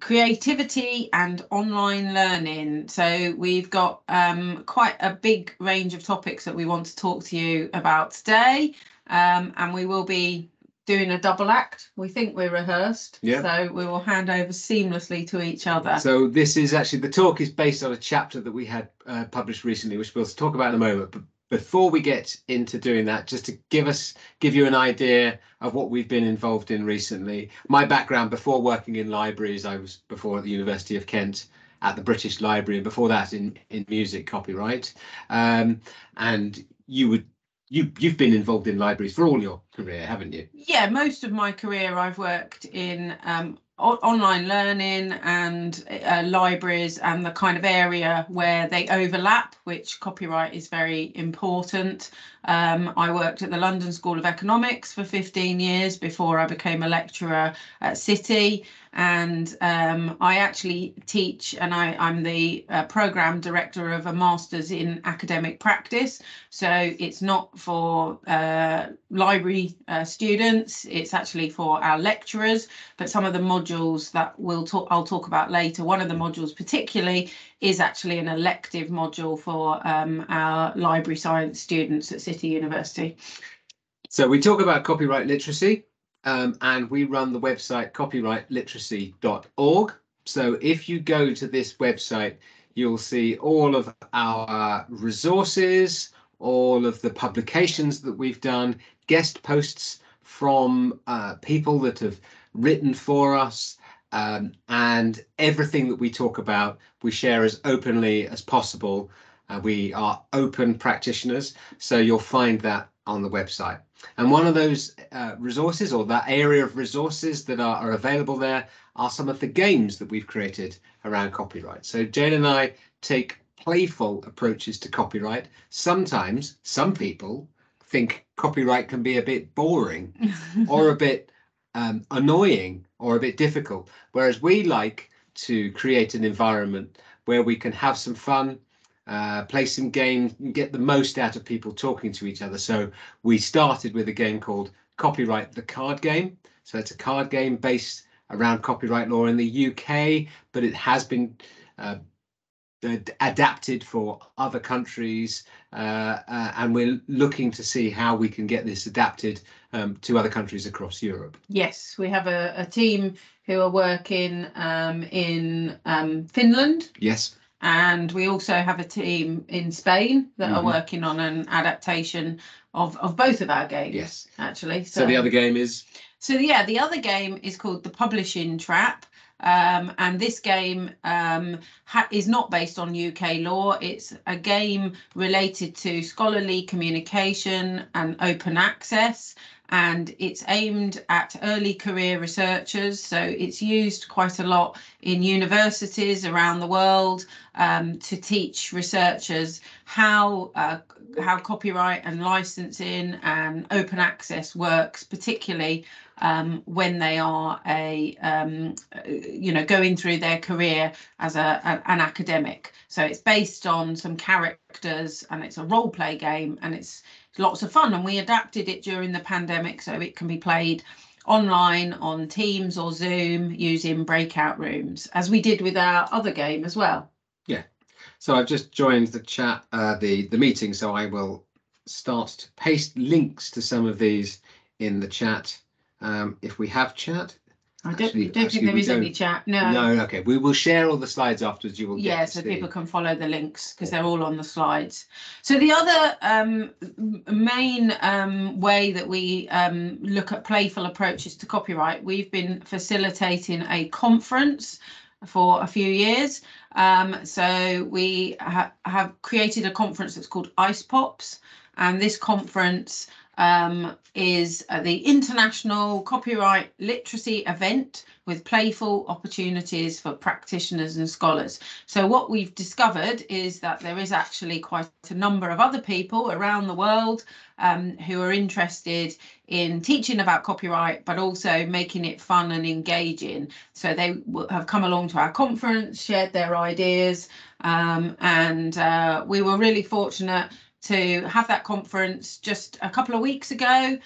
creativity and online learning. So we've got um, quite a big range of topics that we want to talk to you about today. Um, and we will be doing a double act. We think we're rehearsed. Yeah. So we will hand over seamlessly to each other. So this is actually the talk is based on a chapter that we had uh, published recently, which we'll talk about in a moment. But before we get into doing that, just to give us give you an idea of what we've been involved in recently. My background before working in libraries, I was before at the University of Kent at the British Library, and before that in in music copyright. Um, and you would you you've been involved in libraries for all your career, haven't you? Yeah, most of my career I've worked in um, online learning and uh, libraries and the kind of area where they overlap, which copyright is very important. Um, I worked at the London School of Economics for 15 years before I became a lecturer at City. And um, I actually teach, and I, I'm the uh, program director of a master's in academic practice. So it's not for uh, library uh, students, it's actually for our lecturers. But some of the modules that we'll talk, I'll talk about later, one of the modules particularly is actually an elective module for um, our library science students at City University. So we talk about copyright literacy, um, and we run the website copyrightliteracy.org. So if you go to this website, you'll see all of our resources, all of the publications that we've done, guest posts from uh, people that have written for us, um, and everything that we talk about, we share as openly as possible. Uh, we are open practitioners, so you'll find that on the website. And one of those uh, resources or that area of resources that are, are available there are some of the games that we've created around copyright. So Jane and I take playful approaches to copyright. Sometimes some people think copyright can be a bit boring or a bit um, annoying or a bit difficult, whereas we like to create an environment where we can have some fun, uh, play some games, get the most out of people talking to each other. So we started with a game called Copyright the Card Game. So it's a card game based around copyright law in the UK, but it has been uh, ad- adapted for other countries, uh, uh, and we're looking to see how we can get this adapted um, to other countries across Europe. Yes, we have a, a team who are working um, in um, Finland, Yes. And we also have a team in Spain that are Mhm. working on an adaptation of, of both of our games. Yes. actually. So the other game is So yeah, the other game is called the Publishing Trap. Um, and this game um, is not based on UK law. It's a game related to scholarly communication and open access. And it's aimed at early career researchers. So it's used quite a lot in universities around the world um, to teach researchers how uh, how copyright and licensing and open access works, particularly um, when they are a um, you know going through their career as a, a- an academic. So it's based on some characters and it's a role play game and it's lots of fun. And we adapted it during the pandemic so it can be played online on Teams or Zoom using breakout rooms, as we did with our other game as well. Yeah. So I've just joined the chat, uh, the the meeting. So I will start to paste links to some of these in the chat. Um, if we have chat, I don't, Actually- don't actually think there is any chat. no, No. okay, we will share all the slides afterwards. You will Yeah, so people can follow the links because they're all on the slides. So the other um, main um, way that we um, look at playful approaches to copyright, we've been facilitating a conference for a few years. Um, so we ha- have created a conference that's called Icepops, and this conference um, is uh, the international copyright literacy event with playful opportunities for practitioners and scholars. So what we've discovered is that there is actually quite a number of other people around the world um, who are interested in teaching about copyright, but also making it fun and engaging. So they have come along to our conference, shared their ideas, um, and uh, we were really fortunate to have that conference just a couple of weeks ago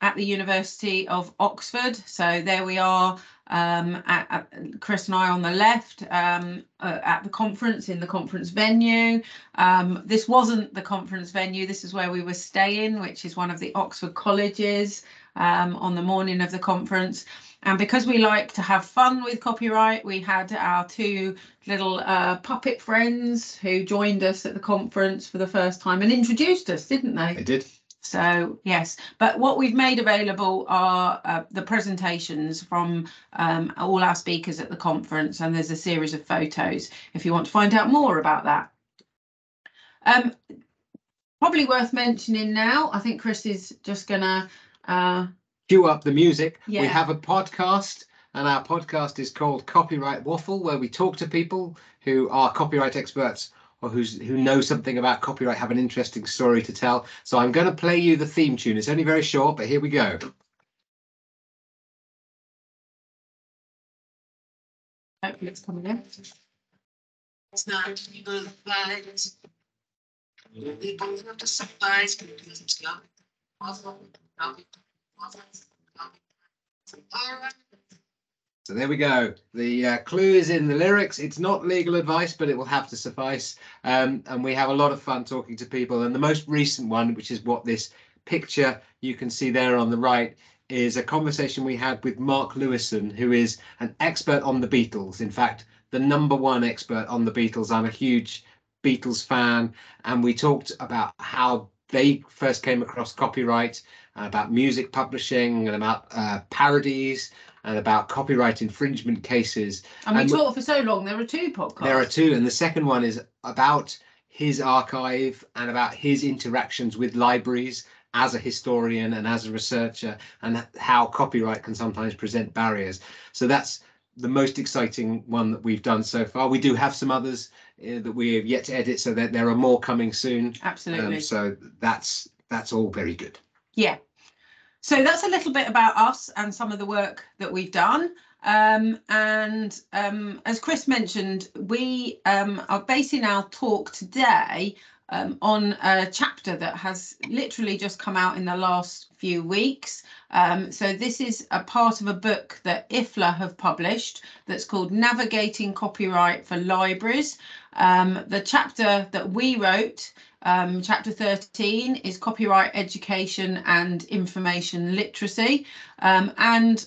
at the University of Oxford. So there we are um, at, at Chris and I on the left um, uh, at the conference in the conference venue. Um, this wasn't the conference venue. This is where we were staying, which is one of the Oxford colleges um, on the morning of the conference. And because we like to have fun with copyright, we had our two little uh, puppet friends who joined us at the conference for the first time and introduced us, didn't they? They did. So yes, but what we've made available are uh, the presentations from um, all our speakers at the conference, and there's a series of photos if you want to find out more about that. Um, probably worth mentioning now. I think Chris is just gonna uh, Cue up the music. We have a podcast, and our podcast is called Copyright Waffle, where we talk to people who are copyright experts or who's who know something about copyright, have an interesting story to tell. So I'm going to play you the theme tune. It's only very short, but here we go. hopefully it's coming in. It's not even right. We both have to suffice because it's got. All right. So there we go. The uh, clue is in the lyrics. It's not legal advice, but it will have to suffice. Um, and we have a lot of fun talking to people. And the most recent one, which is what this picture you can see there on the right, is a conversation we had with Mark Lewisohn, who is an expert on the Beatles. In fact, the number one expert on the Beatles. I'm a huge Beatles fan. And we talked about how they first came across copyright, about music publishing, and about uh, parodies and about copyright infringement cases. And we And talked for so long. There are two podcasts. There are two, and the second one is about his archive and about his interactions with libraries as a historian and as a researcher, and how copyright can sometimes present barriers. So that's the most exciting one that we've done so far. We do have some others uh, that we have yet to edit, so that there are more coming soon. Absolutely. Um, so that's that's all very good. Yeah. So that's a little bit about us and some of the work that we've done. Um, and um, as Chris mentioned, we um, are basing our talk today um, on a chapter that has literally just come out in the last few weeks. Um, so this is a part of a book that IFLA have published that's called Navigating Copyright for Libraries. Um, the chapter that we wrote um, chapter 13 is copyright education and information literacy. Um, and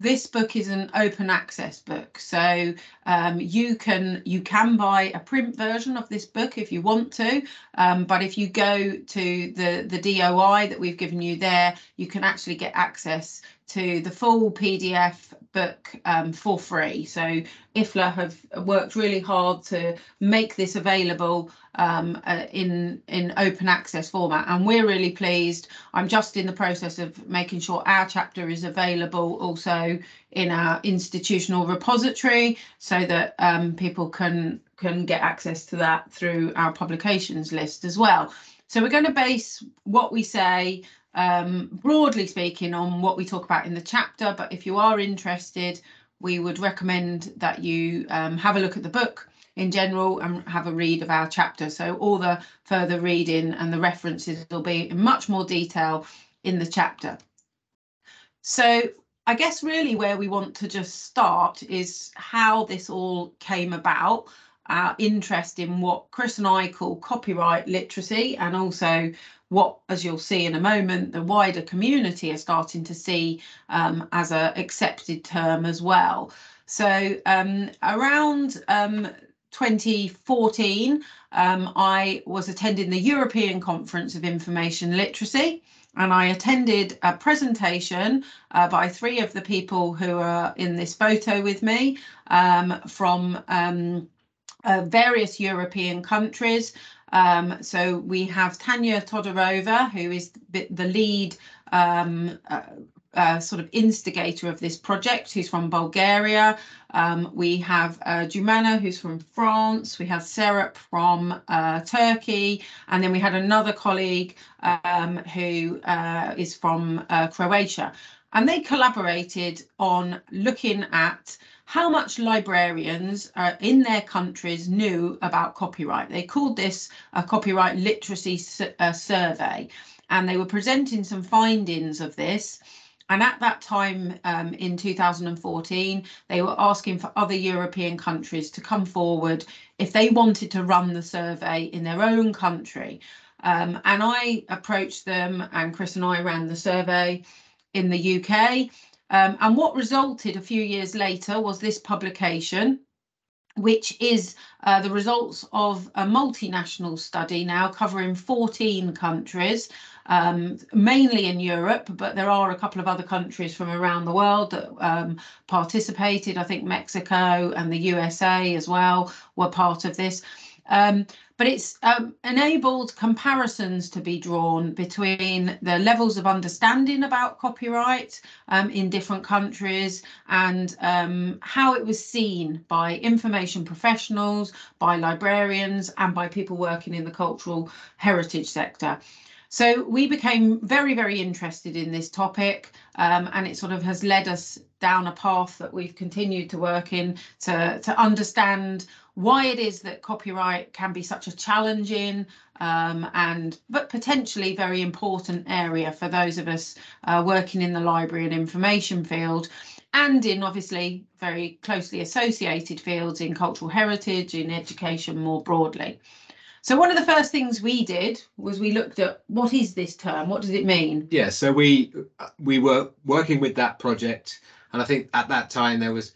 this book is an open access book. So um, you can you can buy a print version of this book if you want to. Um, but if you go to the, the DOI that we've given you there, you can actually get access to the full PDF book um, for free. So IFLA have worked really hard to make this available um, uh, in in open access format, and we're really pleased. I'm just in the process of making sure our chapter is available also in our institutional repository, so that um, people can can get access to that through our publications list as well. So we're going to base what we say um, broadly speaking on what we talk about in the chapter, but if you are interested, we would recommend that you um, have a look at the book in general and have a read of our chapter. So all the further reading and the references will be in much more detail in the chapter. So I guess really where we want to just start is how this all came about, our interest in what Chris and I call copyright literacy and also what, as you'll see in a moment, the wider community are starting to see um, as a accepted term as well. So um, around um, 2014, um, I was attending the European Conference of Information Literacy and I attended a presentation uh, by three of the people who are in this photo with me um, from um, uh, various European countries. Um, so we have Tanya Todorova, who is the lead um, uh, uh, sort of instigator of this project, who's from Bulgaria. Um, we have uh, Joumana, who's from France. We have Serap from uh, Turkey. And then we had another colleague um, who uh, is from uh, Croatia. And they collaborated on looking at how much librarians uh, in their countries knew about copyright. They called this a copyright literacy uh, survey, and they were presenting some findings of this. and at that time um, in 2014, they were asking for other European countries to come forward if they wanted to run the survey in their own country. Um, and I approached them, and Chris and I ran the survey in the UK. Um, and what resulted a few years later was this publication, which is uh, the results of a multinational study now covering 14 countries, um, mainly in Europe, but there are a couple of other countries from around the world that um, participated. I think Mexico and the USA as well were part of this. Um, but it's um, enabled comparisons to be drawn between the levels of understanding about copyright um, in different countries and um, how it was seen by information professionals, by librarians, and by people working in the cultural heritage sector. So we became very, very interested in this topic, um, and it sort of has led us down a path that we've continued to work in to, to understand why it is that copyright can be such a challenging um, and but potentially very important area for those of us uh, working in the library and information field and in obviously very closely associated fields in cultural heritage in education more broadly. So one of the first things we did was we looked at what is this term? What does it mean? Yeah, so we we were working with that project, and I think at that time there was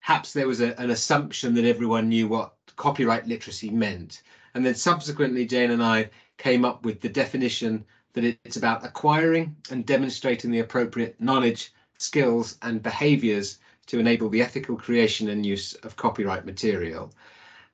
perhaps there was a, an assumption that everyone knew what copyright literacy meant, and then subsequently Jane and I came up with the definition that it's about acquiring and demonstrating the appropriate knowledge, skills, and behaviours to enable the ethical creation and use of copyright material.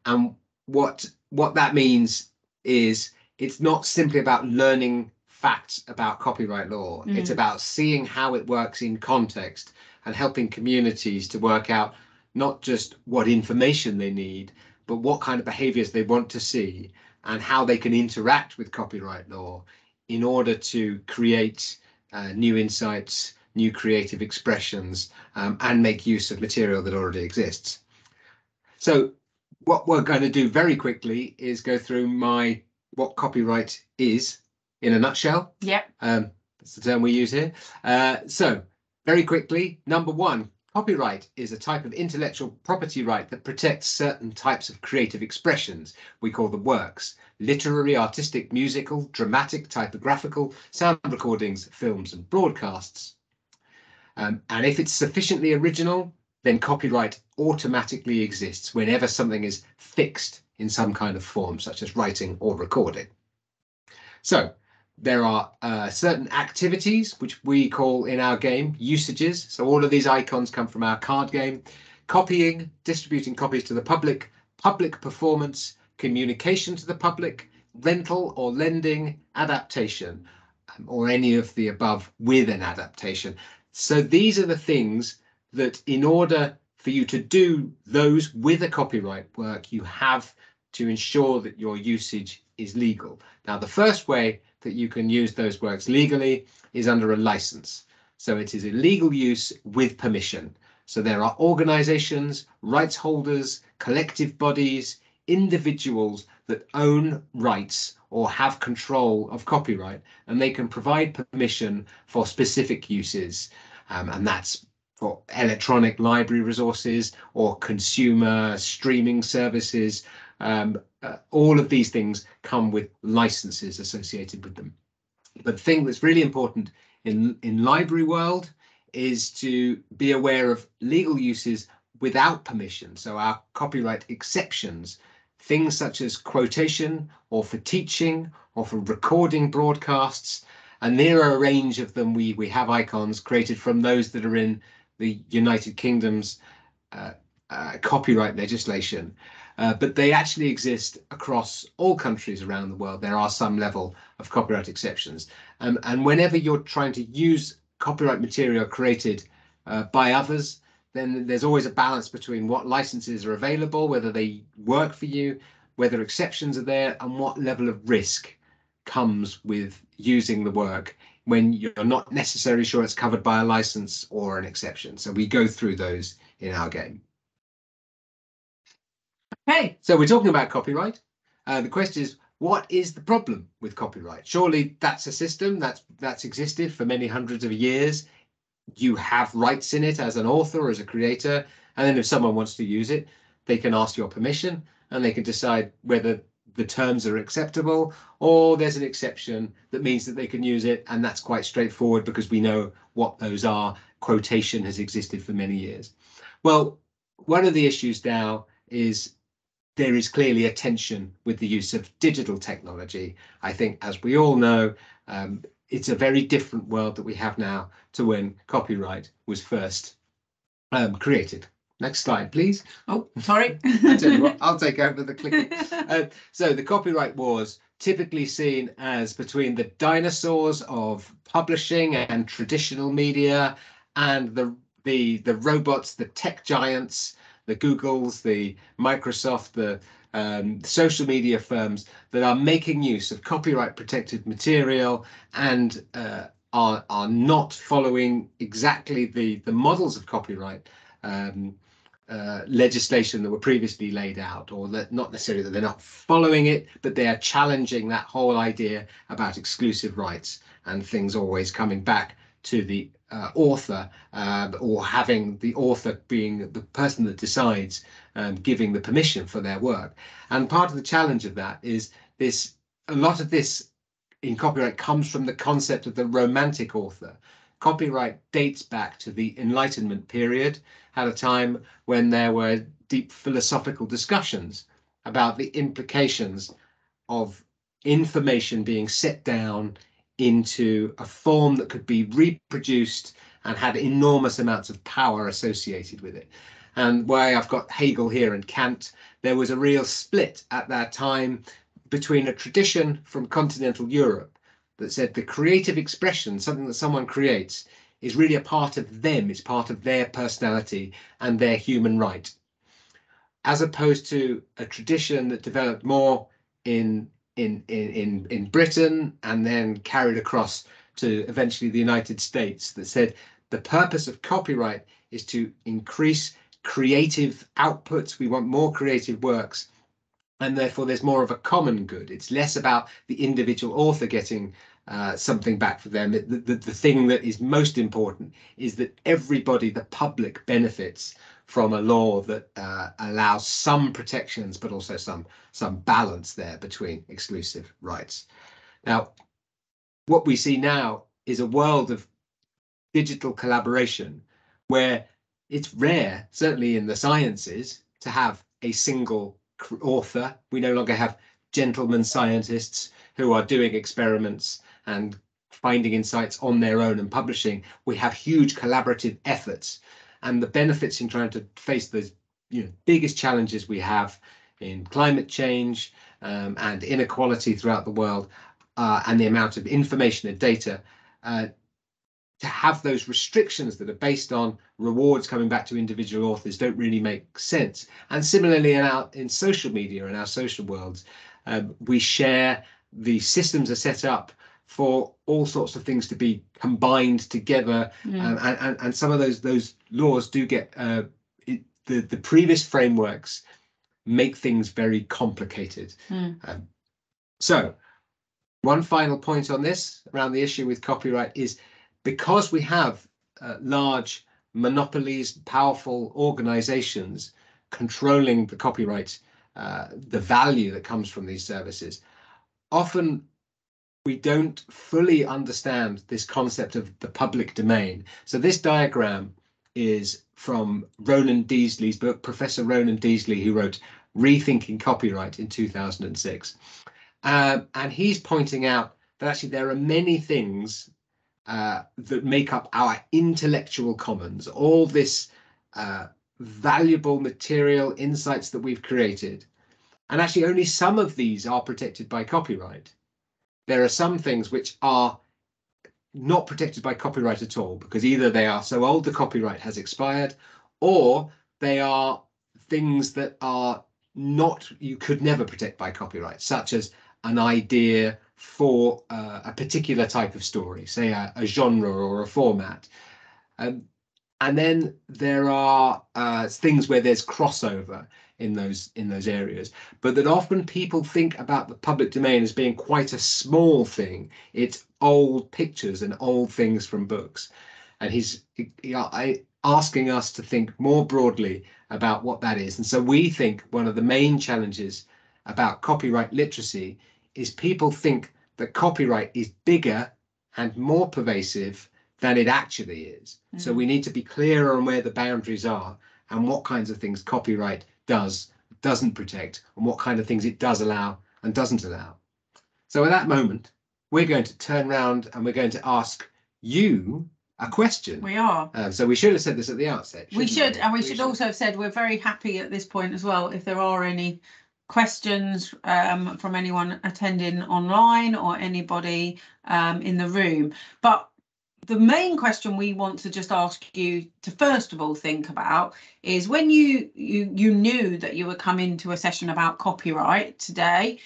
And what what that means is it's not simply about learning facts about copyright law. Mm. It's about seeing how it works in context and helping communities to work out not just what information they need, but what kind of behaviors they want to see and how they can interact with copyright law in order to create uh, new insights, new creative expressions, um, and make use of material that already exists. So what we're going to do very quickly is go through my what copyright is in a nutshell. Yep. Um, that's the term we use here. Uh, so very quickly, number one, copyright is a type of intellectual property right that protects certain types of creative expressions. We call them works, literary, artistic, musical, dramatic, typographical, sound recordings, films and broadcasts. Um, and if it's sufficiently original, then copyright automatically exists whenever something is fixed in some kind of form, such as writing or recording. So there are uh, certain activities which we call in our game usages. So all of these icons come from our card game. Copying, distributing copies to the public, public performance, communication to the public, rental or lending, adaptation, um, or any of the above with an adaptation. So these are the things that in order for you to do those with a copyright work, you have to ensure that your usage is legal. Now, the first way that you can use those works legally is under a license. So it is a legal use with permission. So there are organizations, rights holders, collective bodies, individuals that own rights or have control of copyright, and they can provide permission for specific uses. Um, and that's for electronic library resources or consumer streaming services. Um, uh, all of these things come with licenses associated with them. But the thing that's really important in, in library world is to be aware of legal uses without permission. So our copyright exceptions, things such as quotation or for teaching or for recording broadcasts. And there are a range of them. We, we have icons created from those that are in the United Kingdom's uh, uh, copyright legislation, uh, but they actually exist across all countries around the world. There are some level of copyright exceptions. Um, and whenever you're trying to use copyright material created uh, by others, then there's always a balance between what licenses are available, whether they work for you, whether exceptions are there, and what level of risk comes with using the work when you're not necessarily sure it's covered by a license or an exception. So we go through those in our game. Okay. So we're talking about copyright. Uh, the question is, what is the problem with copyright? Surely that's a system that's that's existed for many hundreds of years. you have rights in it as an author or as a creator. And then if someone wants to use it, they can ask your permission and they can decide whether the terms are acceptable or there's an exception that means that they can use it. And that's quite straightforward because we know what those are. Quotation has existed for many years. Well, one of the issues now is there is clearly a tension with the use of digital technology. I think, as we all know, um, it's a very different world that we have now to when copyright was first um, created. Next slide, please. Oh, sorry. I tell you what, I'll take over the clicking. Uh, so the copyright wars typically seen as between the dinosaurs of publishing and traditional media and the the the robots, the tech giants, the Googles, the Microsoft, the um, social media firms that are making use of copyright protected material and uh, are are not following exactly the the models of copyright um, uh, legislation that were previously laid out, or that not necessarily that they're not following it, but they are challenging that whole idea about exclusive rights and things always coming back to the uh, author uh, or having the author being the person that decides um, giving the permission for their work. And part of the challenge of that is this a lot of this in copyright comes from the concept of the romantic author. Copyright dates back to the Enlightenment period at a time when there were deep philosophical discussions about the implications of information being set down into a form that could be reproduced and had enormous amounts of power associated with it. And why I've got Hegel here and Kant, there was a real split at that time between a tradition from continental Europe that said the creative expression, something that someone creates, is really a part of them, it's part of their personality and their human right. As opposed to a tradition that developed more in in in in Britain and then carried across to eventually the United States that said the purpose of copyright is to increase creative outputs. We want more creative works. And therefore, there's more of a common good. It's less about the individual author getting uh, something back for them. The, the, the thing that is most important is that everybody, the public, benefits from a law that uh, allows some protections, but also some some balance there between exclusive rights. Now, what we see now is a world of digital collaboration where it's rare, certainly in the sciences, to have a single author. We no longer have gentlemen scientists who are doing experiments and finding insights on their own and publishing. We have huge collaborative efforts and the benefits in trying to face those you know, biggest challenges we have in climate change um, and inequality throughout the world uh, and the amount of information and data uh, to have those restrictions that are based on rewards coming back to individual authors don't really make sense. And similarly in our in social media and our social worlds, um, we share the systems are set up for all sorts of things to be combined together mm. um, and, and, and some of those those laws do get uh, it, the the previous frameworks make things very complicated mm. um, so one final point on this around the issue with copyright is because we have uh, large monopolies powerful organizations controlling the copyright uh, the value that comes from these services often we don't fully understand this concept of the public domain. So this diagram is from Ronan Deazley's book, Professor Ronan Deasley, who wrote Rethinking Copyright in 2006. Um, and he's pointing out that actually there are many things uh, that make up our intellectual commons, all this uh, valuable material insights that we've created. And actually only some of these are protected by copyright there are some things which are not protected by copyright at all because either they are so old the copyright has expired or they are things that are not you could never protect by copyright such as an idea for uh, a particular type of story say a, a genre or a format. Um, and then there are uh, things where there's crossover in those in those areas but that often people think about the public domain as being quite a small thing it's old pictures and old things from books and he's he- I- asking us to think more broadly about what that is. And so we think one of the main challenges about copyright literacy is people think that copyright is bigger and more pervasive than it actually is. So Mm. we need to be clearer on where the boundaries are and what kinds of things copyright does, doesn't protect, and what kind of things it does allow and doesn't allow. So at that moment, we're going to turn around and we're going to ask you a question. We are. Uh, so we should have said this at the outset. We should, and we should also have said we're very happy at this point as well if there are any questions um, from anyone attending online or anybody um, in the room. But the main question we want to just ask you to first of all think about is when you you you knew that you were coming to a session about copyright today.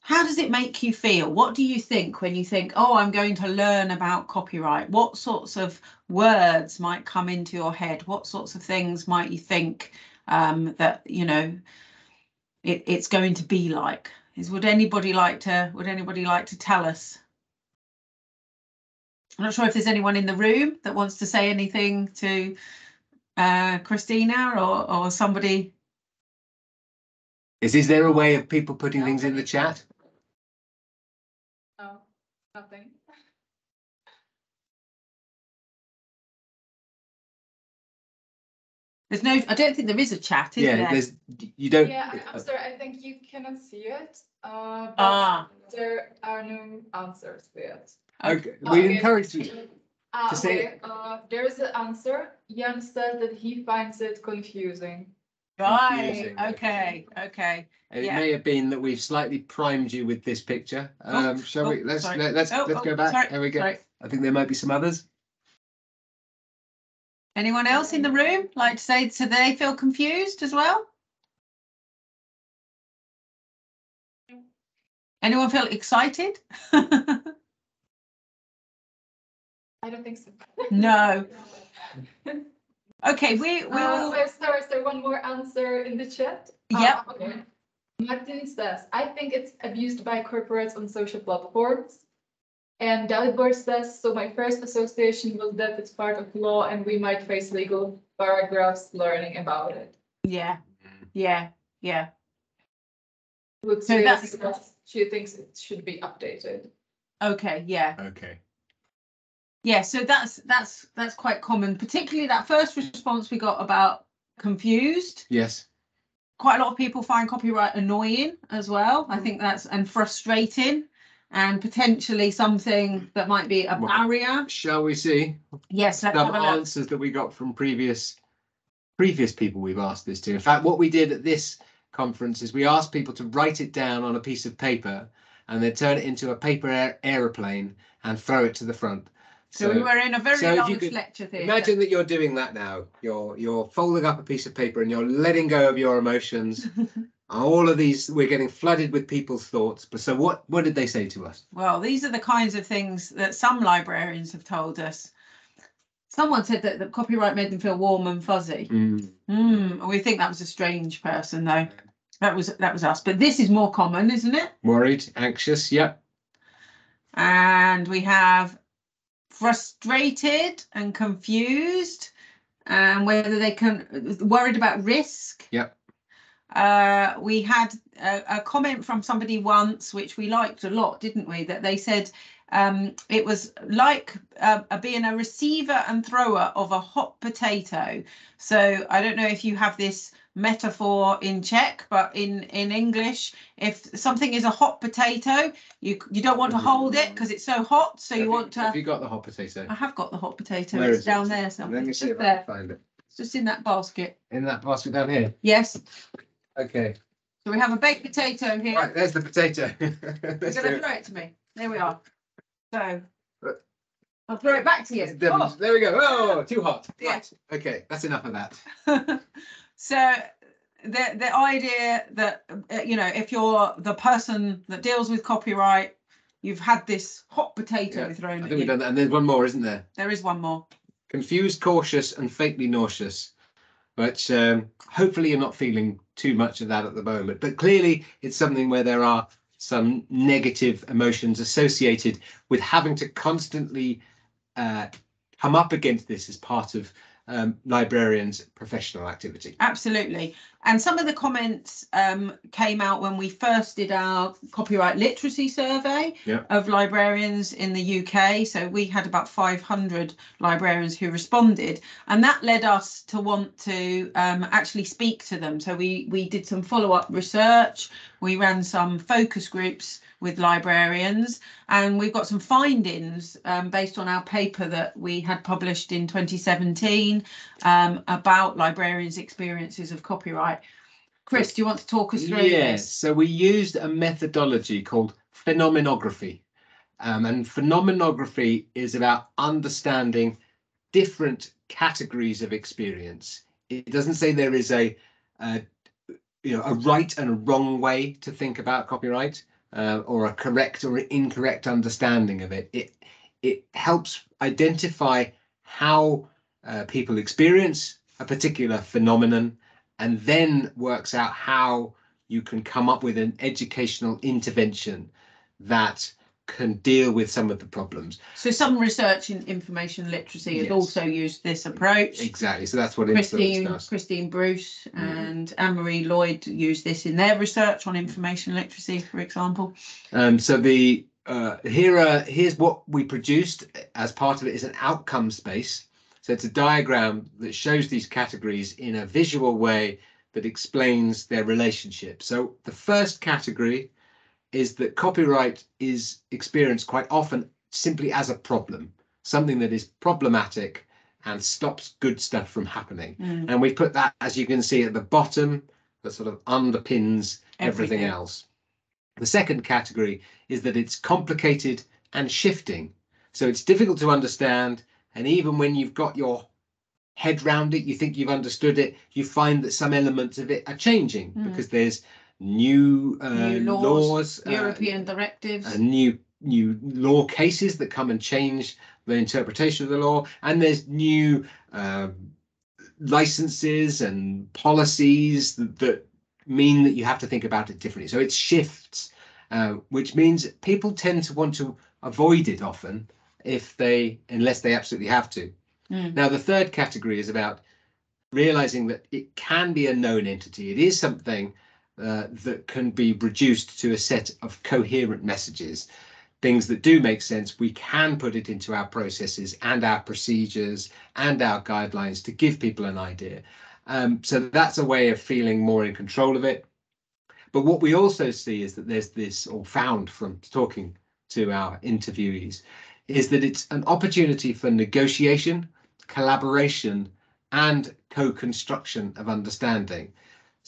How does it make you feel? What do you think when you think, oh, I'm going to learn about copyright? What sorts of words might come into your head? What sorts of things might you think um, that you know it, it's going to be like? Is would anybody like to would anybody like to tell us? I'm not sure if there's anyone in the room that wants to say anything to uh, Christina or or somebody. Is, is there a way of people putting things in the chat? No, nothing. There's no. I don't think there is a chat, is Yeah, there? there's, you don't. Yeah, I- I'm sorry, I think you cannot see it. Uh, Ah. there are no answers to it. Okay, Oh, we okay. encourage you. Ah, To say- okay, uh, there is an answer. Jan said that he finds it confusing. Right. confusing. Okay. Okay. It Yeah. may have been that we've slightly primed you with this picture. Oh, Um, shall oh, we, let's, sorry. let- let's, Oh, let's oh, go back. sorry, There we go. sorry. I think there might be some others. Anyone else in the room like to say so they feel confused as well? Anyone feel excited? I don't think so. No. Okay, we we Uh, will. is there, is there one more answer in the chat? Ah, Yep. okay. Martin says, I think it's abused by corporates on social platforms. And Dalibor says, so my first association was that it's part of law and we might face legal paragraphs learning about it. Yeah, yeah, yeah. Would So that's- that she thinks it should be updated. Okay, yeah. Okay. Yeah, so that's that's that's quite common, particularly that first response we got about confused. Yes. Quite a lot of people find copyright annoying as well. I think that's and frustrating and potentially something that might be a barrier. Shall we see Yes, let's some have a look. answers that we got from previous previous people we've asked this to? In fact, what we did at this conference is we asked people to write it down on a piece of paper and then turn it into a paper air- aeroplane and throw it to the front. So we were in a very so large lecture theatre. Imagine that you're doing that now. You're you're folding up a piece of paper and you're letting go of your emotions. All of these, we're getting flooded with people's thoughts. But so what? What did they say to us? Well, these are the kinds of things that some librarians have told us. Someone said that the copyright made them feel warm and fuzzy. Hmm, we think that was a strange person though. That was that was us. But this is more common, isn't it? Worried, anxious. Yep. And we have frustrated and confused, and whether they can worried about risk. Yep. Uh, we had a, a comment from somebody once, which we liked a lot, didn't we? That they said um, it was like uh, being a receiver and thrower of a hot potato. So I don't know if you have this metaphor in Czech, but in in English, if something is a hot potato, you you don't want to hold it because it's so hot. So Have you want to. Have you got the hot potato? I have got the hot potato. Where it's is it? down there somewhere. Let me see if I there. can find it. It's just in that basket. In that basket down here. Yes. Okay. So we have a baked potato here. Right. There's the potato. You're going to throw it to me. There we are. So I'll throw it back to you. Devon's- There we go. Oh. oh, too hot. Yeah. Right. Okay. That's enough of that. So the the idea that uh, you know if you're the person that deals with copyright, you've had this hot potato Yeah, thrown I at think we've you. done that. And there's one more, isn't there? There is one more. confused, cautious, and faintly nauseous. But um, hopefully, you're not feeling too much of that at the moment. But clearly, it's something where there are some negative emotions associated with having to constantly uh, come up against this as part of um, librarians' professional activity. Absolutely. And some of the comments um, came out when we first did our copyright literacy survey Yeah. of librarians in the UK. So we had about 500 librarians who responded, and that led us to want to um, actually speak to them. So we we did some follow up research. We ran some focus groups with librarians, and we've got some findings um, based on our paper that we had published in 2017 um, about librarians' experiences of copyright. Chris, do you want to talk us through Yes, this? so we used a methodology called phenomenography. Um, and phenomenography is about understanding different categories of experience. It doesn't say there is a, a you know, a right and a wrong way to think about copyright uh, or a correct or incorrect understanding of it. It it helps identify how uh, people experience a particular phenomenon and then works out how you can come up with an educational intervention that can deal with some of the problems. So some research in information literacy has Yes. also used this approach. Exactly. So that's what Christine. Christine Bruce Mhm. and Annemaree Lloyd used this in their research on information literacy, for example. Um, so the uh, here are here's what we produced as part of it is an outcome space. So it's a diagram that shows these categories in a visual way that explains their relationship. So the first category is that copyright is experienced quite often simply as a problem, something that is problematic and stops good stuff from happening. Mm, And we put that, as you can see at the bottom, that sort of underpins everything Everything. else. The second category is that it's complicated and shifting. So it's difficult to understand. And even when you've got your head round it, you think you've understood it, you find that some elements of it are changing Mm. because there's new, uh, New laws, laws, uh, European directives. uh, new new law cases that come and change the interpretation of the law, and there's new um, licenses and policies that, that mean that you have to think about it differently. So it shifts, uh, which means people tend to want to avoid it often if they, unless they absolutely have to. Mm. Now, the third category is about realizing that it can be a known entity. It is something uh, that can be reduced to a set of coherent messages, things that do make sense. We can put it into our processes and our procedures and our guidelines to give people an idea. Um, so that's a way of feeling more in control of it. But what we also see is that there's this, or found from talking to our interviewees, is that it's an opportunity for negotiation, collaboration, and co-construction of understanding.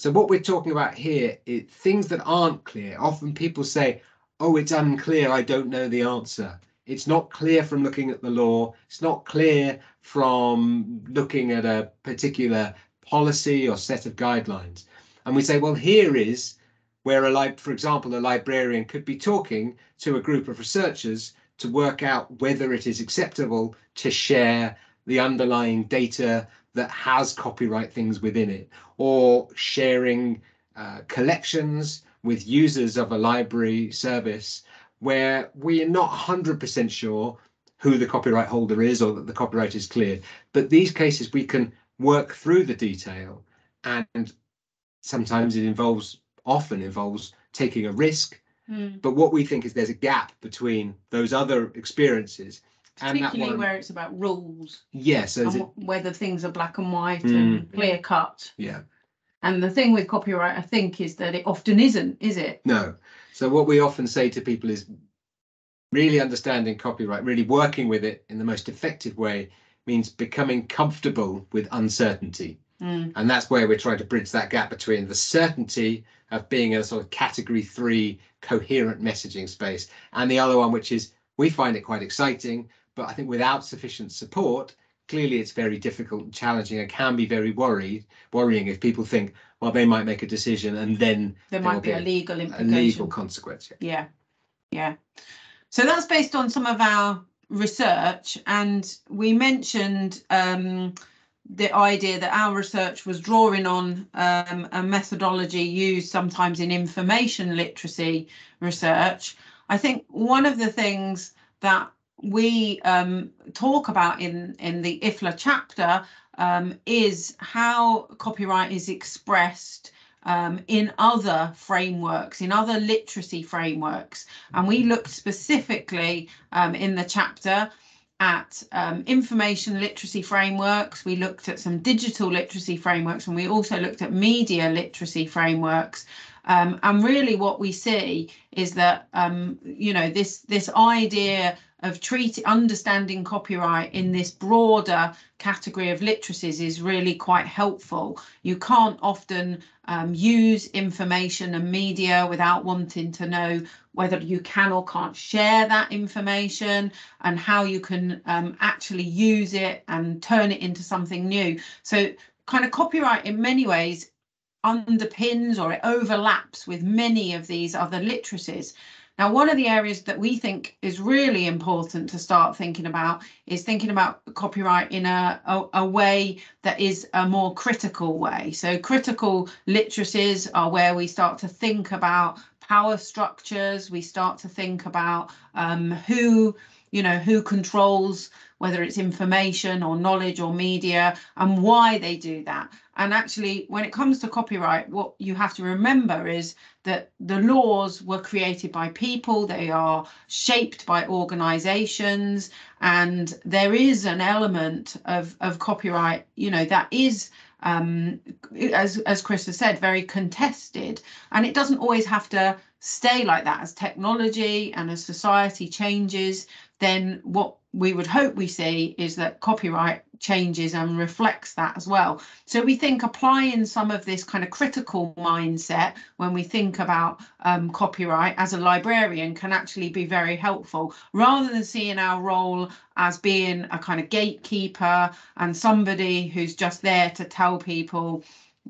So what we're talking about here is things that aren't clear. Often people say, oh, it's unclear, I don't know the answer. It's not clear from looking at the law. It's not clear from looking at a particular policy or set of guidelines. And we say, well, here is where a li- for example, a librarian could be talking to a group of researchers to work out whether it is acceptable to share the underlying data that has copyright things within it, or sharing uh, collections with users of a library service where we are not 100% sure who the copyright holder is or that the copyright is clear. But these cases we can work through the detail and sometimes it involves, often involves taking a risk. Mm. But what we think is there's a gap between those other experiences and that Particularly one. where it's about rules Yeah, so is and it, wh- whether things are black and white Mm. and clear cut. yeah. And the thing with copyright, I think, is that it often isn't, is it? No. So what we often say to people is really understanding copyright, really working with it in the most effective way means becoming comfortable with uncertainty. Mm. And that's where we're trying to bridge that gap between the certainty of being in a sort of category three coherent messaging space and the other one, which is we find it quite exciting, but I think without sufficient support, clearly it's very difficult and challenging and can be very worried, worrying if people think, well, they might make a decision and then There might be a legal a legal consequence. yeah. Yeah, yeah. So that's based on some of our research, and we mentioned um, the idea that our research was drawing on um, a methodology used sometimes in information literacy research. I think one of the things that we um, talk about in in the IFLA chapter um, is how copyright is expressed um, in other frameworks, in other literacy frameworks. And we looked specifically um, in the chapter at um, information literacy frameworks. We looked at some digital literacy frameworks, and we also looked at media literacy frameworks. Um, and really what we see is that, um, you know, this, this idea of treating understanding copyright in this broader category of literacies is really quite helpful. You can't often um, use information and media without wanting to know whether you can or can't share that information and how you can um, actually use it and turn it into something new. So kind of copyright in many ways underpins or it overlaps with many of these other literacies. Now, one of the areas that we think is really important to start thinking about is thinking about copyright in a, a, a, way that is a more critical way. So critical literacies are where we start to think about power structures, we start to think about um, who, you know, who controls whether it's information or knowledge or media and why they do that. And actually, when it comes to copyright, what you have to remember is that the laws were created by people, they are shaped by organizations, and there is an element of, of copyright, you know, that is um, as as Chris has said, very contested, and it doesn't always have to stay like that. As technology and as society changes, then what we would hope we see is that copyright changes and reflects that as well. So we think applying some of this kind of critical mindset when we think about um, copyright as a librarian can actually be very helpful rather than seeing our role as being a kind of gatekeeper and somebody who's just there to tell people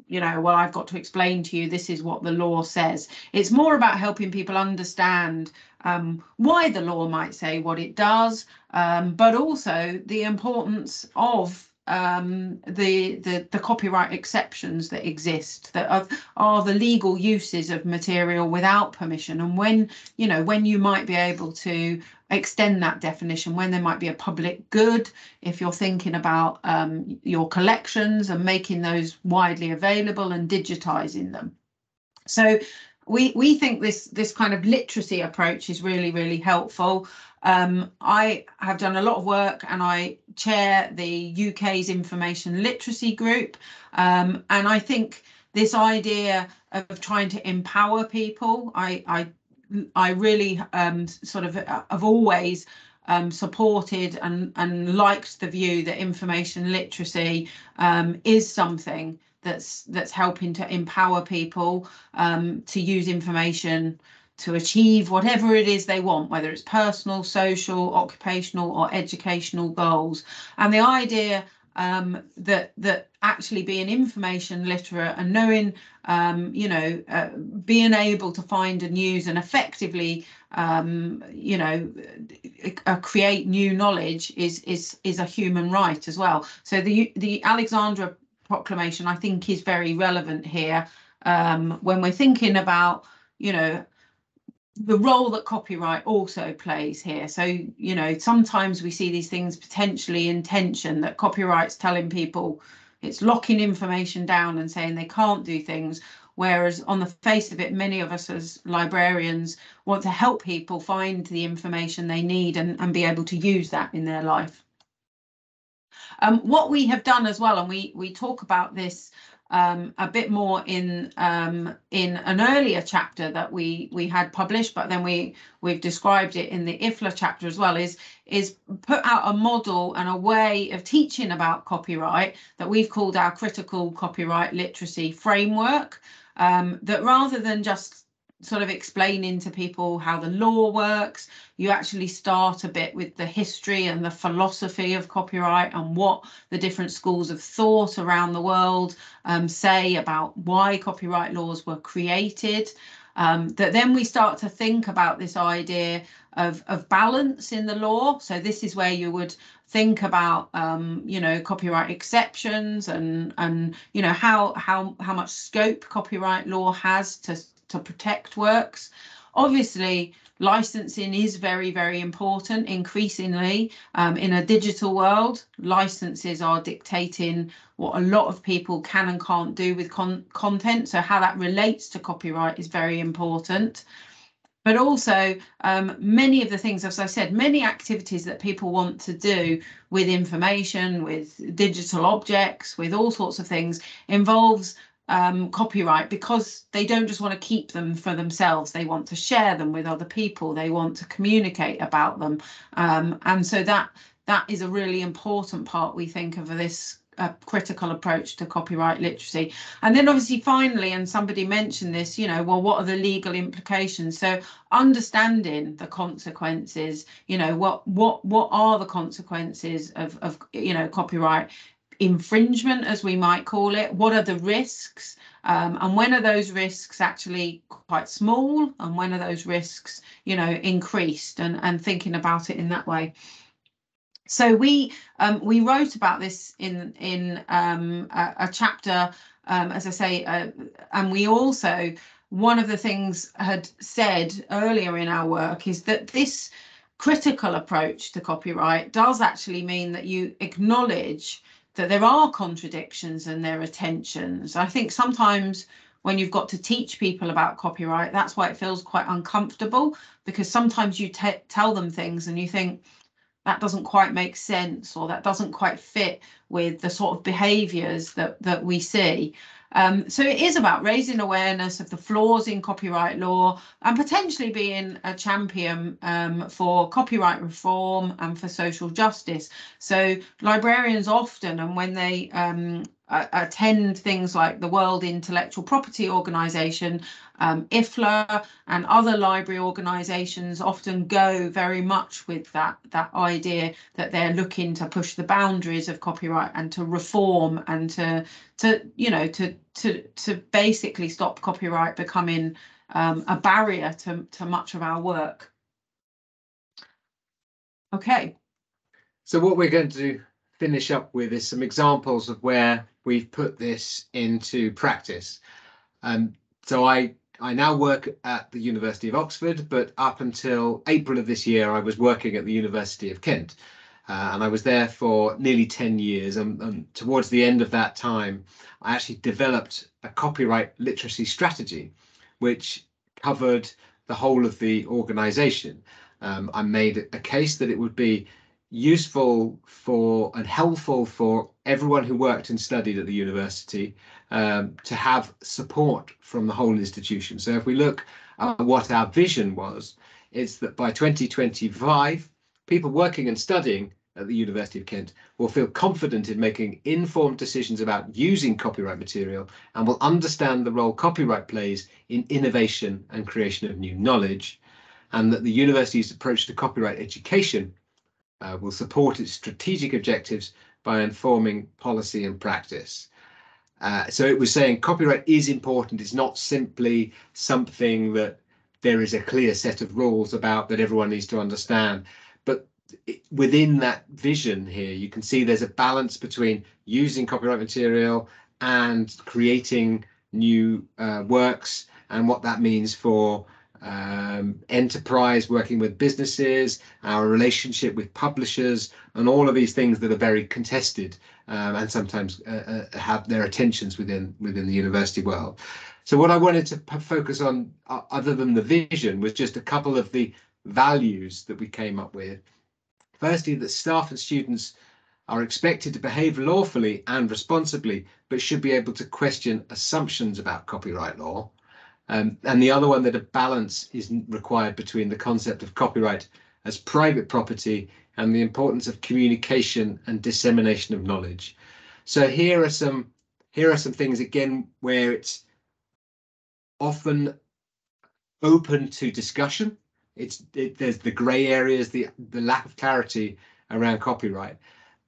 you know, well, I've got to explain to you this is what the law says. It's more about helping people understand um, why the law might say what it does, um, but also the importance of um, the, the the copyright exceptions that exist that are, are the legal uses of material without permission. And when you know when you might be able to extend that definition when there might be a public good if you're thinking about um, your collections and making those widely available and digitizing them. So we we think this this kind of literacy approach is really really helpful um, I have done a lot of work and I chair the UK's information literacy group. Um, and I think this idea of trying to empower people, I, I, I really um, sort of uh, have always um, supported and, and liked the view that information literacy um, is something that's that's helping to empower people um, to use information to achieve whatever it is they want, whether it's personal, social, occupational, or educational goals. And the idea um, that that actually being information literate and knowing, um, you know, uh, being able to find and use and effectively, um, you know, uh, create new knowledge is is is a human right as well. So the the Alexandria Proclamation, I think, is very relevant here um, when we're thinking about, you know, the role that copyright also plays here. So, you know, sometimes we see these things potentially in tension that copyright's telling people it's locking information down and saying they can't do things. Whereas on the face of it, many of us as librarians want to help people find the information they need and, and be able to use that in their life. Um, what we have done as well, and we we talk about this um, a bit more in um, in an earlier chapter that we we had published, but then we we've described it in the IFLA chapter as well. Is is put out a model and a way of teaching about copyright that we've called our critical copyright literacy framework. Um, that rather than just sort of explaining to people how the law works. You actually start a bit with the history and the philosophy of copyright and what the different schools of thought around the world um, say about why copyright laws were created. Um, that then we start to think about this idea of, of balance in the law. So this is where you would think about um, you know copyright exceptions and and you know how how how much scope copyright law has to to protect works. obviously licensing is very, very important increasingly um, in a digital world. Licenses are dictating what a lot of people can and can't do with con content. So how that relates to copyright is very important but also um, many of the things, as I said, many activities that people want to do with information, with digital objects, with all sorts of things involves um, copyright because they don't just want to keep them for themselves. They want to share them with other people. They want to communicate about them. Um, and so that that is a really important part, we think, of this a critical approach to copyright literacy. And then obviously finally, and somebody mentioned this, you know, well, what are the legal implications? So understanding the consequences, you know, what what what are the consequences of, of you know, copyright infringement, as we might call it? What are the risks? Um, and when are those risks actually quite small? And when are those risks, you know, increased? And, and thinking about it in that way. So we um, we wrote about this in in um, a, a, chapter, um, as I say, uh, and we also one of the things had said earlier in our work is that this critical approach to copyright does actually mean that you acknowledge that there are contradictions and there are tensions. I think sometimes when you've got to teach people about copyright, that's why it feels quite uncomfortable because sometimes you tell them things and you think, that doesn't quite make sense or that doesn't quite fit with the sort of behaviors that that we see um, so it is about raising awareness of the flaws in copyright law and potentially being a champion um, for copyright reform and for social justice. So librarians often, and when they um, attend things like the World Intellectual Property Organization, um, IFLA and other library organisations often go very much with that that idea that they're looking to push the boundaries of copyright and to reform and to to you know to to to basically stop copyright becoming um, a barrier to to much of our work. Okay. So what we're going to finish up with is some examples of where we've put this into practice. Um, so I I now work at the University of Oxford, but up until April of this year, I was working at the University of Kent. Uh, and I was there for nearly 10 years. And, and, towards the end of that time, I actually developed a copyright literacy strategy, which covered the whole of the organization. Um, I made a case that it would be useful for and helpful for everyone who worked and studied at the university um, to have support from the whole institution. So if we look at what our vision was, it's that by 2025, people working and studying at the University of Kent will feel confident in making informed decisions about using copyright material and will understand the role copyright plays in innovation and creation of new knowledge, and that the university's approach to copyright education uh, will support its strategic objectives by informing policy and practice. Uh, so it was saying copyright is important. It's not simply something that there is a clear set of rules about that everyone needs to understand. But within that vision here, you can see there's a balance between using copyright material and creating new uh, works and what that means for um, enterprise, working with businesses, our relationship with publishers, and all of these things that are very contested um, and sometimes uh, uh, have their attentions within within the university world. So what I wanted to focus on, uh, other than the vision, was just a couple of the values that we came up with. Firstly, that staff and students are expected to behave lawfully and responsibly, but should be able to question assumptions about copyright law. Um, and the other one that a balance is required between the concept of copyright as private property and the importance of communication and dissemination of knowledge. So here are some here are some things again where it's often open to discussion. It's it, there's the grey areas, the the lack of clarity around copyright,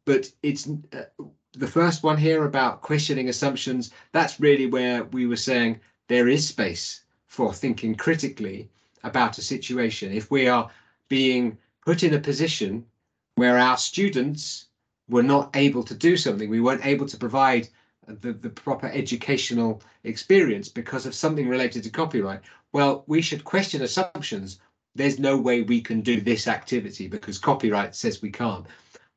but it's uh, the first one here about questioning assumptions. That's really where we were saying there is space for thinking critically about a situation. If we are being put in a position where our students were not able to do something, we weren't able to provide the, the proper educational experience because of something related to copyright. Well, we should question assumptions. There's no way we can do this activity because copyright says we can't.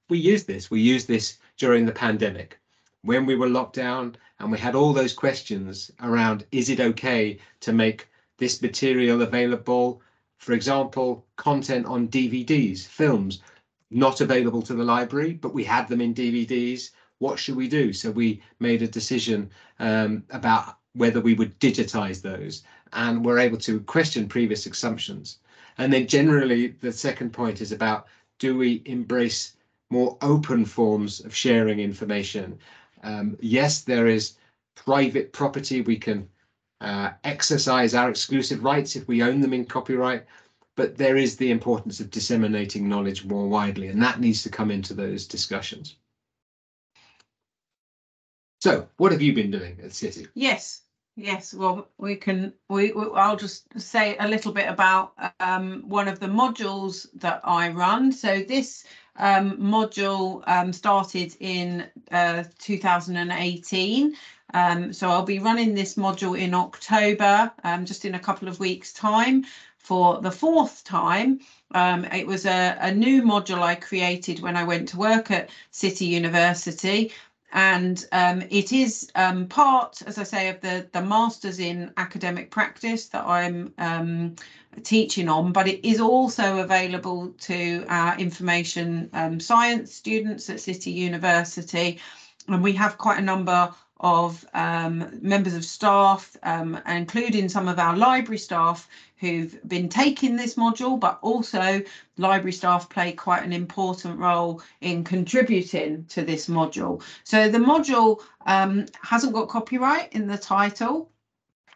We use this. We use this during the pandemic when we were locked down and we had all those questions around is it okay to make this material available? For example content on dvds films not available to the library but we had them in dvds what should we do? So we made a decision um, about whether we would digitize those and we're able to question previous assumptions. And then generally the second point is about do we embrace more open forms of sharing information um, yes, there is private property. We can uh, exercise our exclusive rights if we own them in copyright, but there is the importance of disseminating knowledge more widely, and that needs to come into those discussions. So, what have you been doing at City? Yes, yes. Well, we can. We, we I'll just say a little bit about um, one of the modules that I run. So this um, module um, started in uh, 2018. Um, so I'll be running this module in October, um, just in a couple of weeks time for the fourth time. Um, it was a, a new module I created when I went to work at City University and um, it is um, part, as I say, of the the masters in academic practice that I'm um, teaching on, but it is also available to our information um, science students at City University, and we have quite a number of um, members of staff, um, including some of our library staff who've been taking this module, but also library staff play quite an important role in contributing to this module. So the module um, hasn't got copyright in the title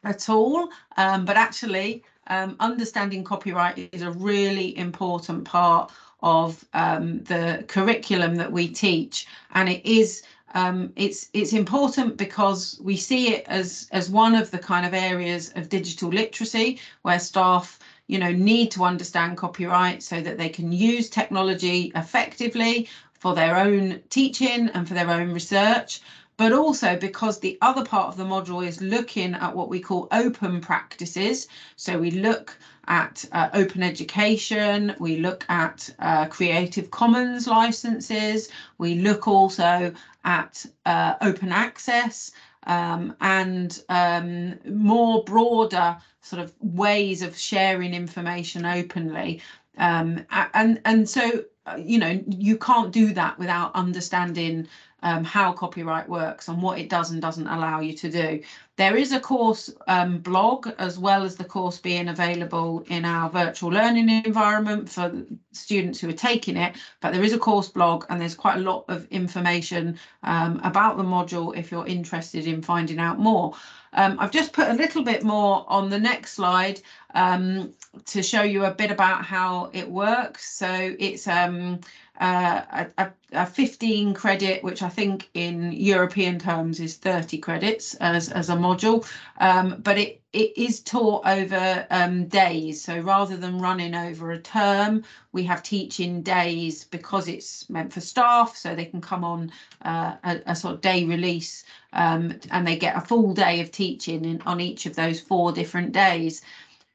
at all, um, but actually um, understanding copyright is a really important part of um, the curriculum that we teach and it is um, it's it's important because we see it as as one of the kind of areas of digital literacy where staff you know need to understand copyright so that they can use technology effectively for their own teaching and for their own research but also because the other part of the module is looking at what we call open practices. So we look at uh, open education, we look at uh, Creative Commons licenses, we look also at uh, open access um, and um, more broader sort of ways of sharing information openly. Um, and, and so, you know, you can't do that without understanding um, how copyright works and what it does and doesn't allow you to do. There is a course um, blog as well as the course being available in our virtual learning environment for students who are taking it, but there is a course blog and there's quite a lot of information um, about the module if you're interested in finding out more. Um, I've just put a little bit more on the next slide um, to show you a bit about how it works. So it's um, uh, a, a, 15 credit, which I think in European terms is 30 credits as, as a module, um, but it, it is taught over um, days. So rather than running over a term, we have teaching days because it's meant for staff, so they can come on uh, a, a, sort of day release um, and they get a full day of teaching in, on each of those four different days.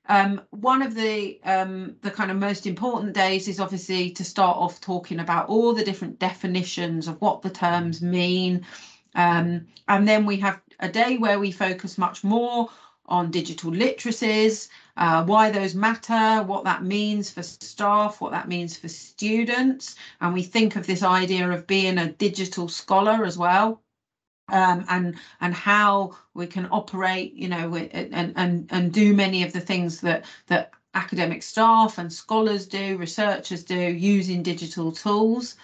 Um, one of the um, the kind of most important days is obviously to start off talking about all the different definitions of what the terms mean. Um, and then we have a day where we focus much more on digital literacies, uh, why those matter, what that means for staff, what that means for students. And we think of this idea of being a digital scholar as well um, and and how we can operate, you know, and and and do many of the things that that academic staff and scholars do, researchers do, using digital tools.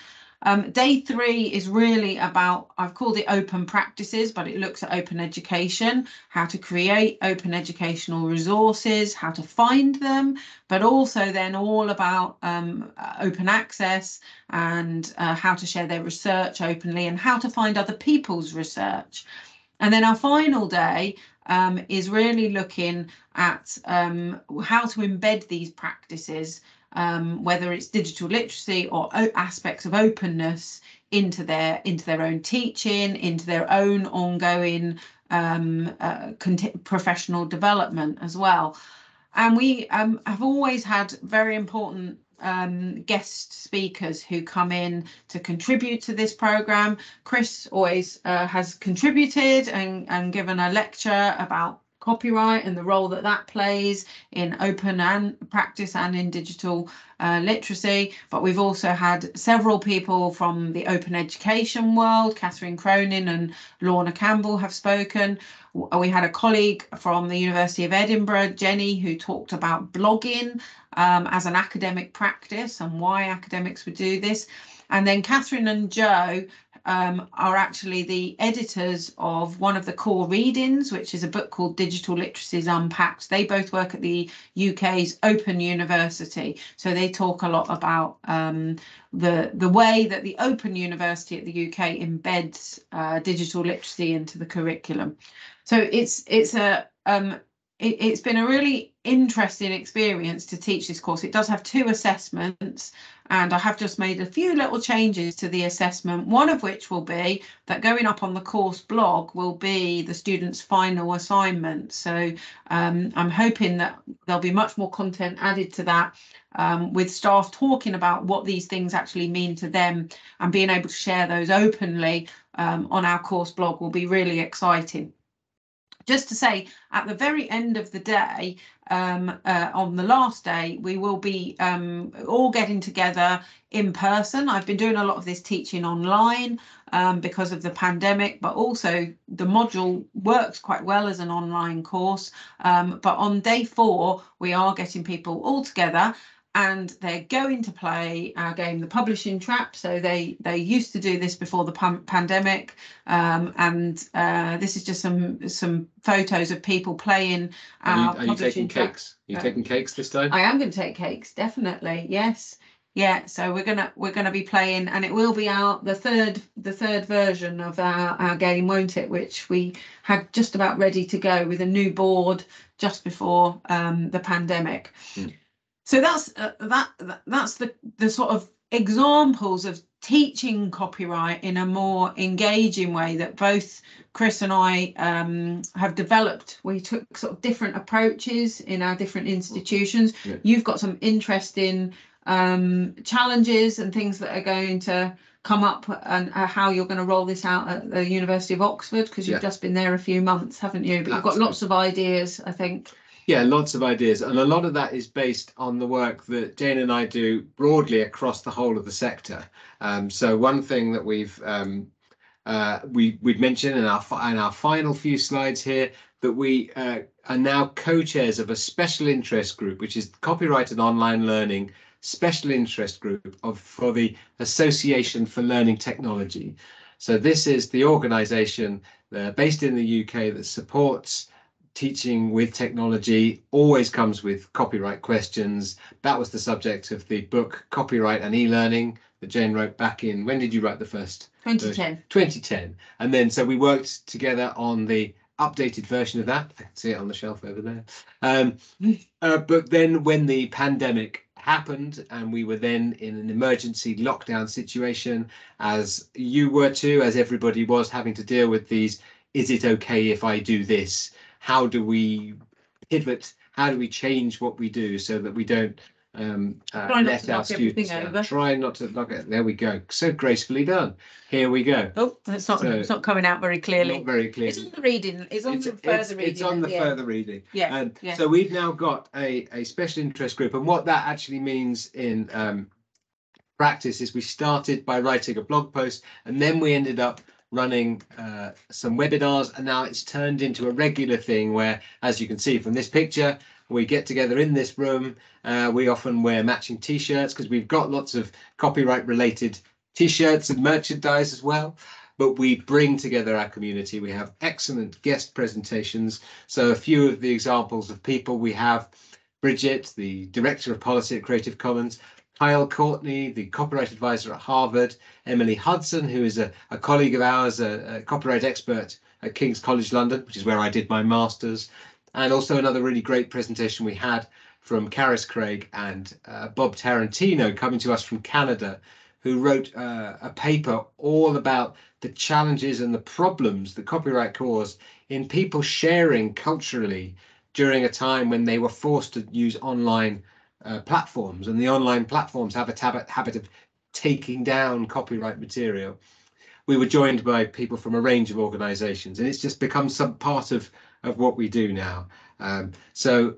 Um, day three is really about, I've called it open practices, but it looks at open education, how to create open educational resources, how to find them, but also then all about um, uh, open access and uh, how to share their research openly and how to find other people's research. And then our final day um, is really looking at um, how to embed these practices um, whether it's digital literacy or aspects of openness into their into their own teaching, into their own ongoing um, uh, professional development as well. And we um, have always had very important um, guest speakers who come in to contribute to this program. Chris always uh, has contributed and, and given a lecture about copyright and the role that that plays in open and practice and in digital uh, literacy. But we've also had several people from the open education world, Catherine Cronin and Lorna Campbell have spoken. We had a colleague from the University of Edinburgh, Jenny, who talked about blogging um, as an academic practice and why academics would do this. And then Katharine and Jo um, are actually the editors of one of the core readings, which is a book called Digital Literacies Unpacked. They both work at the UK's Open University, so they talk a lot about um, the the way that the Open University at the UK embeds uh, digital literacy into the curriculum. So it's it's a um, it, has been a really interesting experience to teach this course. It does have two assessments, and I have just made a few little changes to the assessment, one of which will be that going up on the course blog will be the students' final assignment. So um, I'm hoping that there'll be much more content added to that um, with staff talking about what these things actually mean to them and being able to share those openly um, on our course blog will be really exciting just to say at the very end of the day um, uh, on the last day we will be um, all getting together in person. I've been doing a lot of this teaching online um, because of the pandemic but also the module works quite well as an online course. Um, but on day four we are getting people all together and they're going to play our game, The Publishing Trap. So they they used to do this before the pan pandemic, um, and uh, this is just some some photos of people playing Are you, our are you taking trap. cakes? Are you Uh, taking cakes this time? I am going to take cakes, definitely. Yes. Yeah, so we're gonna we're gonna be playing, and it will be out the third the third version of our, our game, won't it? Which we had just about ready to go with a new board just before um, the pandemic. Mm. So that's uh, that that- that's the the sort of examples of teaching copyright in a more engaging way that both Chris and I um, have developed. We took sort of different approaches in our different institutions. Yeah. You've got some interesting um, challenges and things that are going to come up and uh, how you're going to roll this out at the University of Oxford because you've Yeah. just been there a few months, haven't you? But you've got lots of ideas, I think. Yeah, lots of ideas, and a lot of that is based on the work that Jane and I do broadly across the whole of the sector. Um, so one thing that we've um, uh, we we'd mentioned in our in our final few slides here that we uh, are now co-chairs of a special interest group, which is Copyright and Online Learning Special Interest Group of for the Association for Learning Technology. So this is the organisation uh, based in the UK that supports teaching with technology always comes with copyright questions. That was the subject of the book Copyright and E-Learning that Jane wrote back in, when did you write the first? 2010. 2010. And then so we worked together on the updated version of that. I can see it on the shelf over there. Um, uh, but then when the pandemic happened and we were then in an emergency lockdown situation, as you were too, as everybody was having to deal with these, is it okay if I do this? How do we pivot? How do we change what we do so that we don't um, uh, Try not let to our students over. Try not to knock it. There we go. So gracefully done. Here we go. Oh, it's not So- it's not coming out very clearly. Not very clear. It's on the reading. It's on It's, the it's, further reading. it's on at the the end. further reading. Yeah, And yeah. so we've now got a, a special interest group. And what that actually means in um, practice is we started by writing a blog post and then we ended up running uh, some webinars. And now it's turned into a regular thing where, as you can see from this picture, we get together in this room. Uh, we often wear matching t-shirts because we've got lots of copyright related t-shirts and merchandise as well but we bring together our community. We have excellent guest presentations. So a few of the examples of people we have, Bridget, the Director of Policy at Creative Commons, Kyle Courtney, the copyright advisor at Harvard, Emily Hudson, who is a, a colleague of ours, a, a copyright expert at King's College London, which is where I did my master's, and also another really great presentation we had from Carys Craig and uh, Bob Tarantino coming to us from Canada, who wrote uh, a paper all about the challenges and the problems that copyright caused in people sharing culturally during a time when they were forced to use online uh, platforms, and the online platforms have a tab- habit of taking down copyright material. We were joined by people from a range of organisations, and it's just become some part of of what we do now. Um, so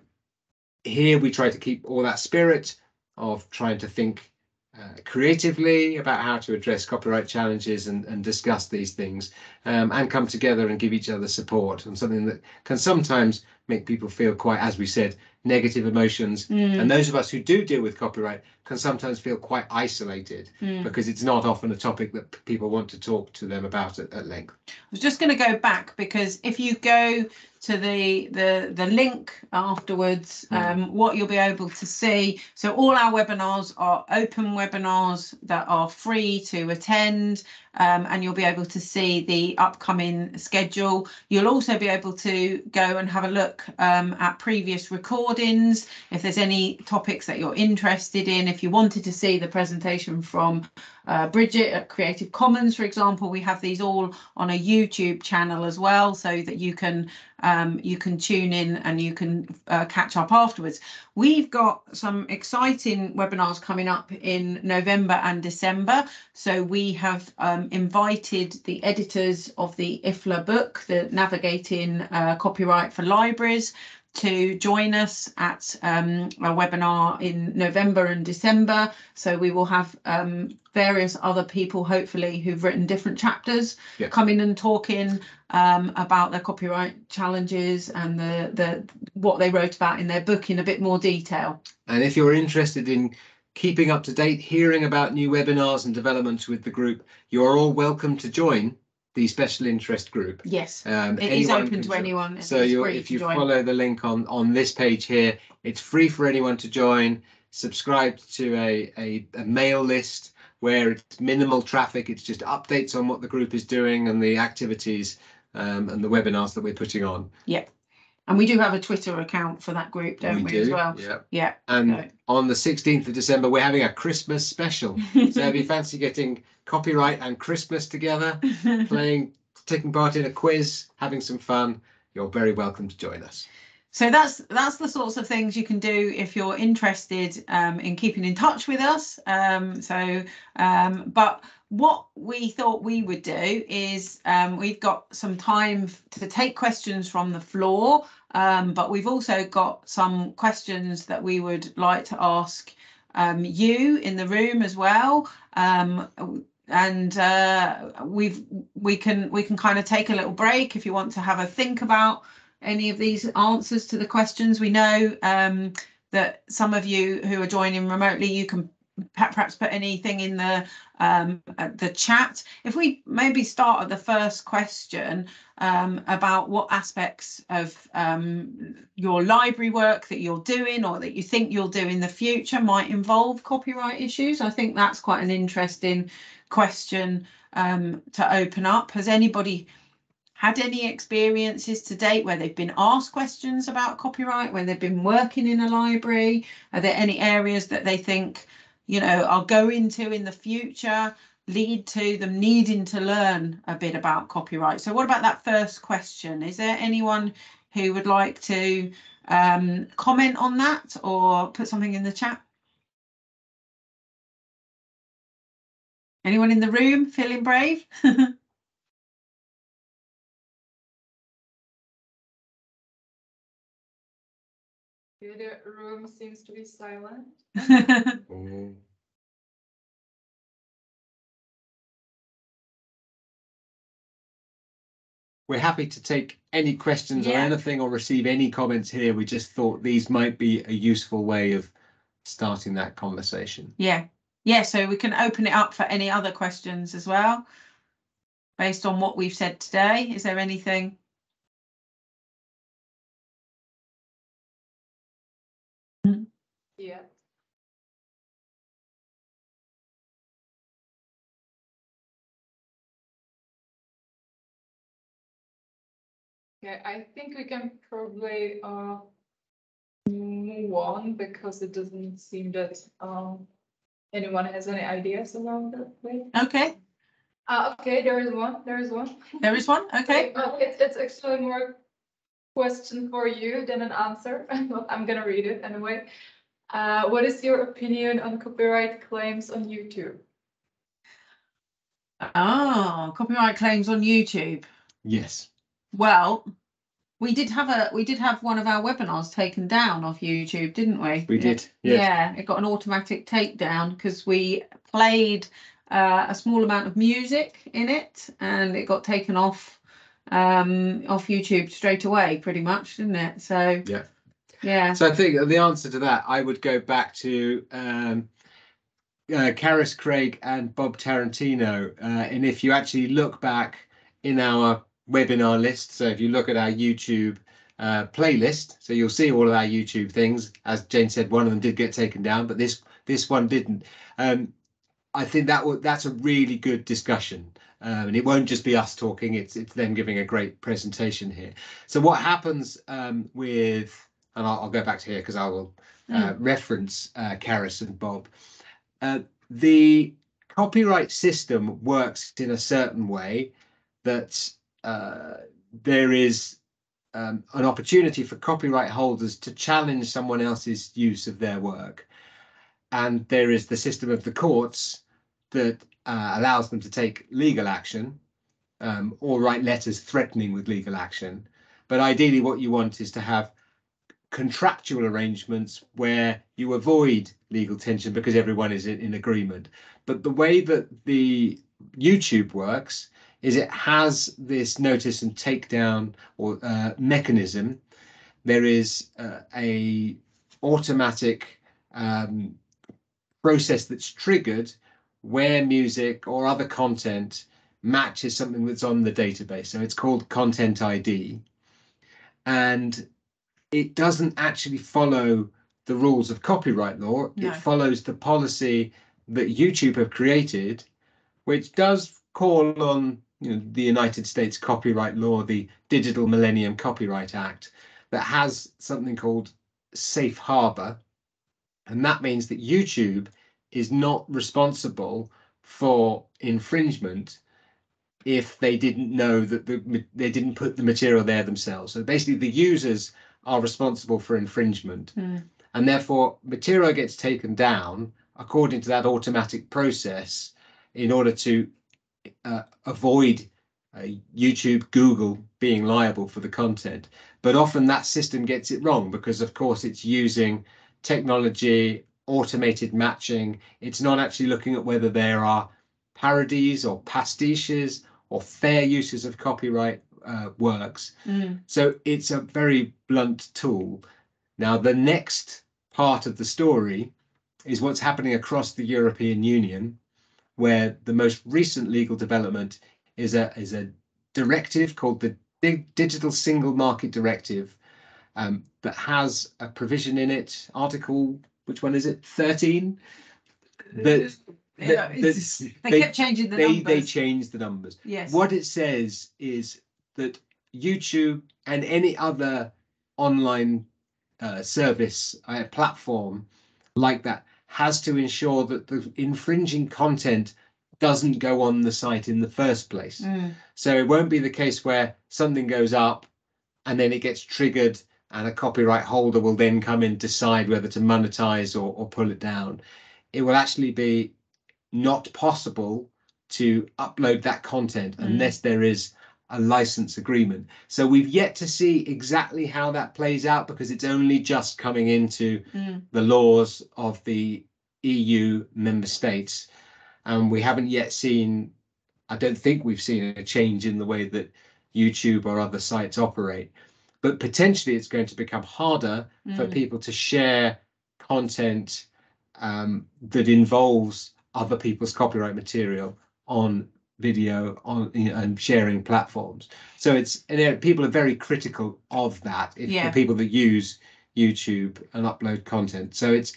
here we try to keep all that spirit of trying to think uh, creatively about how to address copyright challenges and, and discuss these things um, and come together and give each other support and something that can sometimes make people feel quite, as we said, negative emotions. Mm, And those of us who do deal with copyright can sometimes feel quite isolated mm. because it's not often a topic that people want to talk to them about at, at length. I was just going to go back because if you go to the the the link afterwards, Mm. um, what you'll be able to see. So all our webinars are open webinars that are free to attend, um, and you'll be able to see the upcoming schedule. You'll also be able to go and have a look um, at previous recordings if there's any topics that you're interested in. If you wanted to see the presentation from uh, Bridget at Creative Commons, for example, we have these all on a YouTube channel as well, so that you can um, you can tune in and you can uh, catch up afterwards. We've got some exciting webinars coming up in November and December. So we have um, invited the editors of the IFLA book, the Navigating uh, Copyright for Libraries, to join us at um, a webinar in November and December. So we will have um, various other people, hopefully, who've written different chapters, Yeah. coming and talking um, about their copyright challenges and the the what they wrote about in their book in a bit more detail. And if you're interested in keeping up to date, hearing about new webinars and developments with the group, you're all welcome to join the special interest group. Yes, Um, it is open to anyone. So if you join. follow the link on on this page here, it's free for anyone to join. Subscribe to a, a a mail list where it's minimal traffic. It's just updates on what the group is doing and the activities um, and the webinars that we're putting on. And we do have a Twitter account for that group, don't we, as well? Yeah. Yeah. And on the 16th of December, we're having a Christmas special. So if you fancy getting copyright and Christmas together, playing, taking part in a quiz, having some fun, you're very welcome to join us. So that's that's the sorts of things you can do if you're interested um, in keeping in touch with us. Um, so, um, but what we thought we would do is um, we've got some time to take questions from the floor, um, but we've also got some questions that we would like to ask um, you in the room as well. And uh, we've we can we can kind of take a little break if you want to have a think about any of these answers to the questions. We know um, that some of you who are joining remotely, you can perhaps put anything in the um, uh, the chat. If we maybe start at the first question um, about what aspects of um, your library work that you're doing or that you think you'll do in the future might involve copyright issues. I think that's quite an interesting question um, to open up. Has anybody had any experiences to date where they've been asked questions about copyright, when they've been working in a library? Are there any areas that they think, you know, I'll go into in the future, lead to them needing to learn a bit about copyright? So, what about that first question? Is there anyone who would like to um, comment on that or put something in the chat? Anyone in the room feeling brave? The room seems to be silent. Mm-hmm. We're happy to take any questions or Yeah. anything or receive any comments here. We just thought these might be a useful way of starting that conversation. Yeah, yeah, so we can open it up for any other questions as well. Based on what we've said today, is there anything? Okay, I think we can probably uh move on because it doesn't seem that um anyone has any ideas around that way. Okay, Uh, okay, there is one, there is one. there is one. Okay. Uh, It's, it's actually more question for you than an answer. I'm gonna read it anyway. Uh, what is your opinion on copyright claims on YouTube? Ah, copyright claims on YouTube. Yes. Well, we did have a we did have one of our webinars taken down off YouTube, didn't we? We did. Yes. Yeah, it got an automatic takedown because we played uh, a small amount of music in it, and it got taken off um, off YouTube straight away, pretty much, didn't it? So Yeah. yeah, So I think the answer to that, I would go back to um, uh, Carys Craig and Bob Tarantino. Uh, and if you actually look back in our webinar list, so if you look at our YouTube uh, playlist, so you'll see all of our YouTube things. As Jane said, one of them did get taken down, but this this one didn't. Um, I think that that's a really good discussion. Um, and it won't just be us talking; it's it's them giving a great presentation here. So what happens um, with and I'll, I'll go back to here because I will uh, reference uh, Carys and Bob. Uh, the copyright system works in a certain way that uh, there is um, an opportunity for copyright holders to challenge someone else's use of their work. And there is the system of the courts that uh, allows them to take legal action um, or write letters threatening with legal action. But ideally, what you want is to have contractual arrangements where you avoid legal tension because everyone is in, in agreement. But the way that the YouTube works is it has this notice and takedown or uh, mechanism. There is uh, a automatic um, process that's triggered where music or other content matches something that's on the database. So it's called Content ID. And it doesn't actually follow the rules of copyright law. No. It follows the policy that YouTube have created, which does call on you know, the United States copyright law, the Digital Millennium Copyright Act, that has something called safe harbor. And that means that YouTube is not responsible for infringement if they didn't know that the, they didn't put the material there themselves. So basically, the users are responsible for infringement, Mm. and therefore material gets taken down according to that automatic process in order to uh, avoid uh, YouTube, Google being liable for the content. But often that system gets it wrong because, of course, it's using technology, automated matching. It's not actually looking at whether there are parodies or pastiches or fair uses of copyright uh, works. Mm. So it's a very blunt tool. Now, the next part of the story is what's happening across the European Union, where the most recent legal development is a is a directive called the Di- Digital Single Market Directive um, that has a provision in it, Article which one is it? Thirteen. That, Yeah, that- that- they, they- kept changing the they numbers. they changed the numbers. yes. What it says is that YouTube and any other online uh, service uh, platform like that has to ensure that the infringing content doesn't go on the site in the first place. Mm. So it won't be the case where something goes up and then it gets triggered and a copyright holder will then come and decide whether to monetize or, or pull it down. It will actually be not possible to upload that content Mm. unless there is a license agreement. So we've yet to see exactly how that plays out because it's only just coming into Mm. the laws of the EU member states. And we haven't yet seen, I don't think we've seen a change in the way that YouTube or other sites operate. But potentially it's going to become harder for Mm. people to share content um, that involves other people's copyright material on video on you know, and sharing platforms. So it's people are very critical of that. If Yeah. the people that use YouTube and upload content. So it's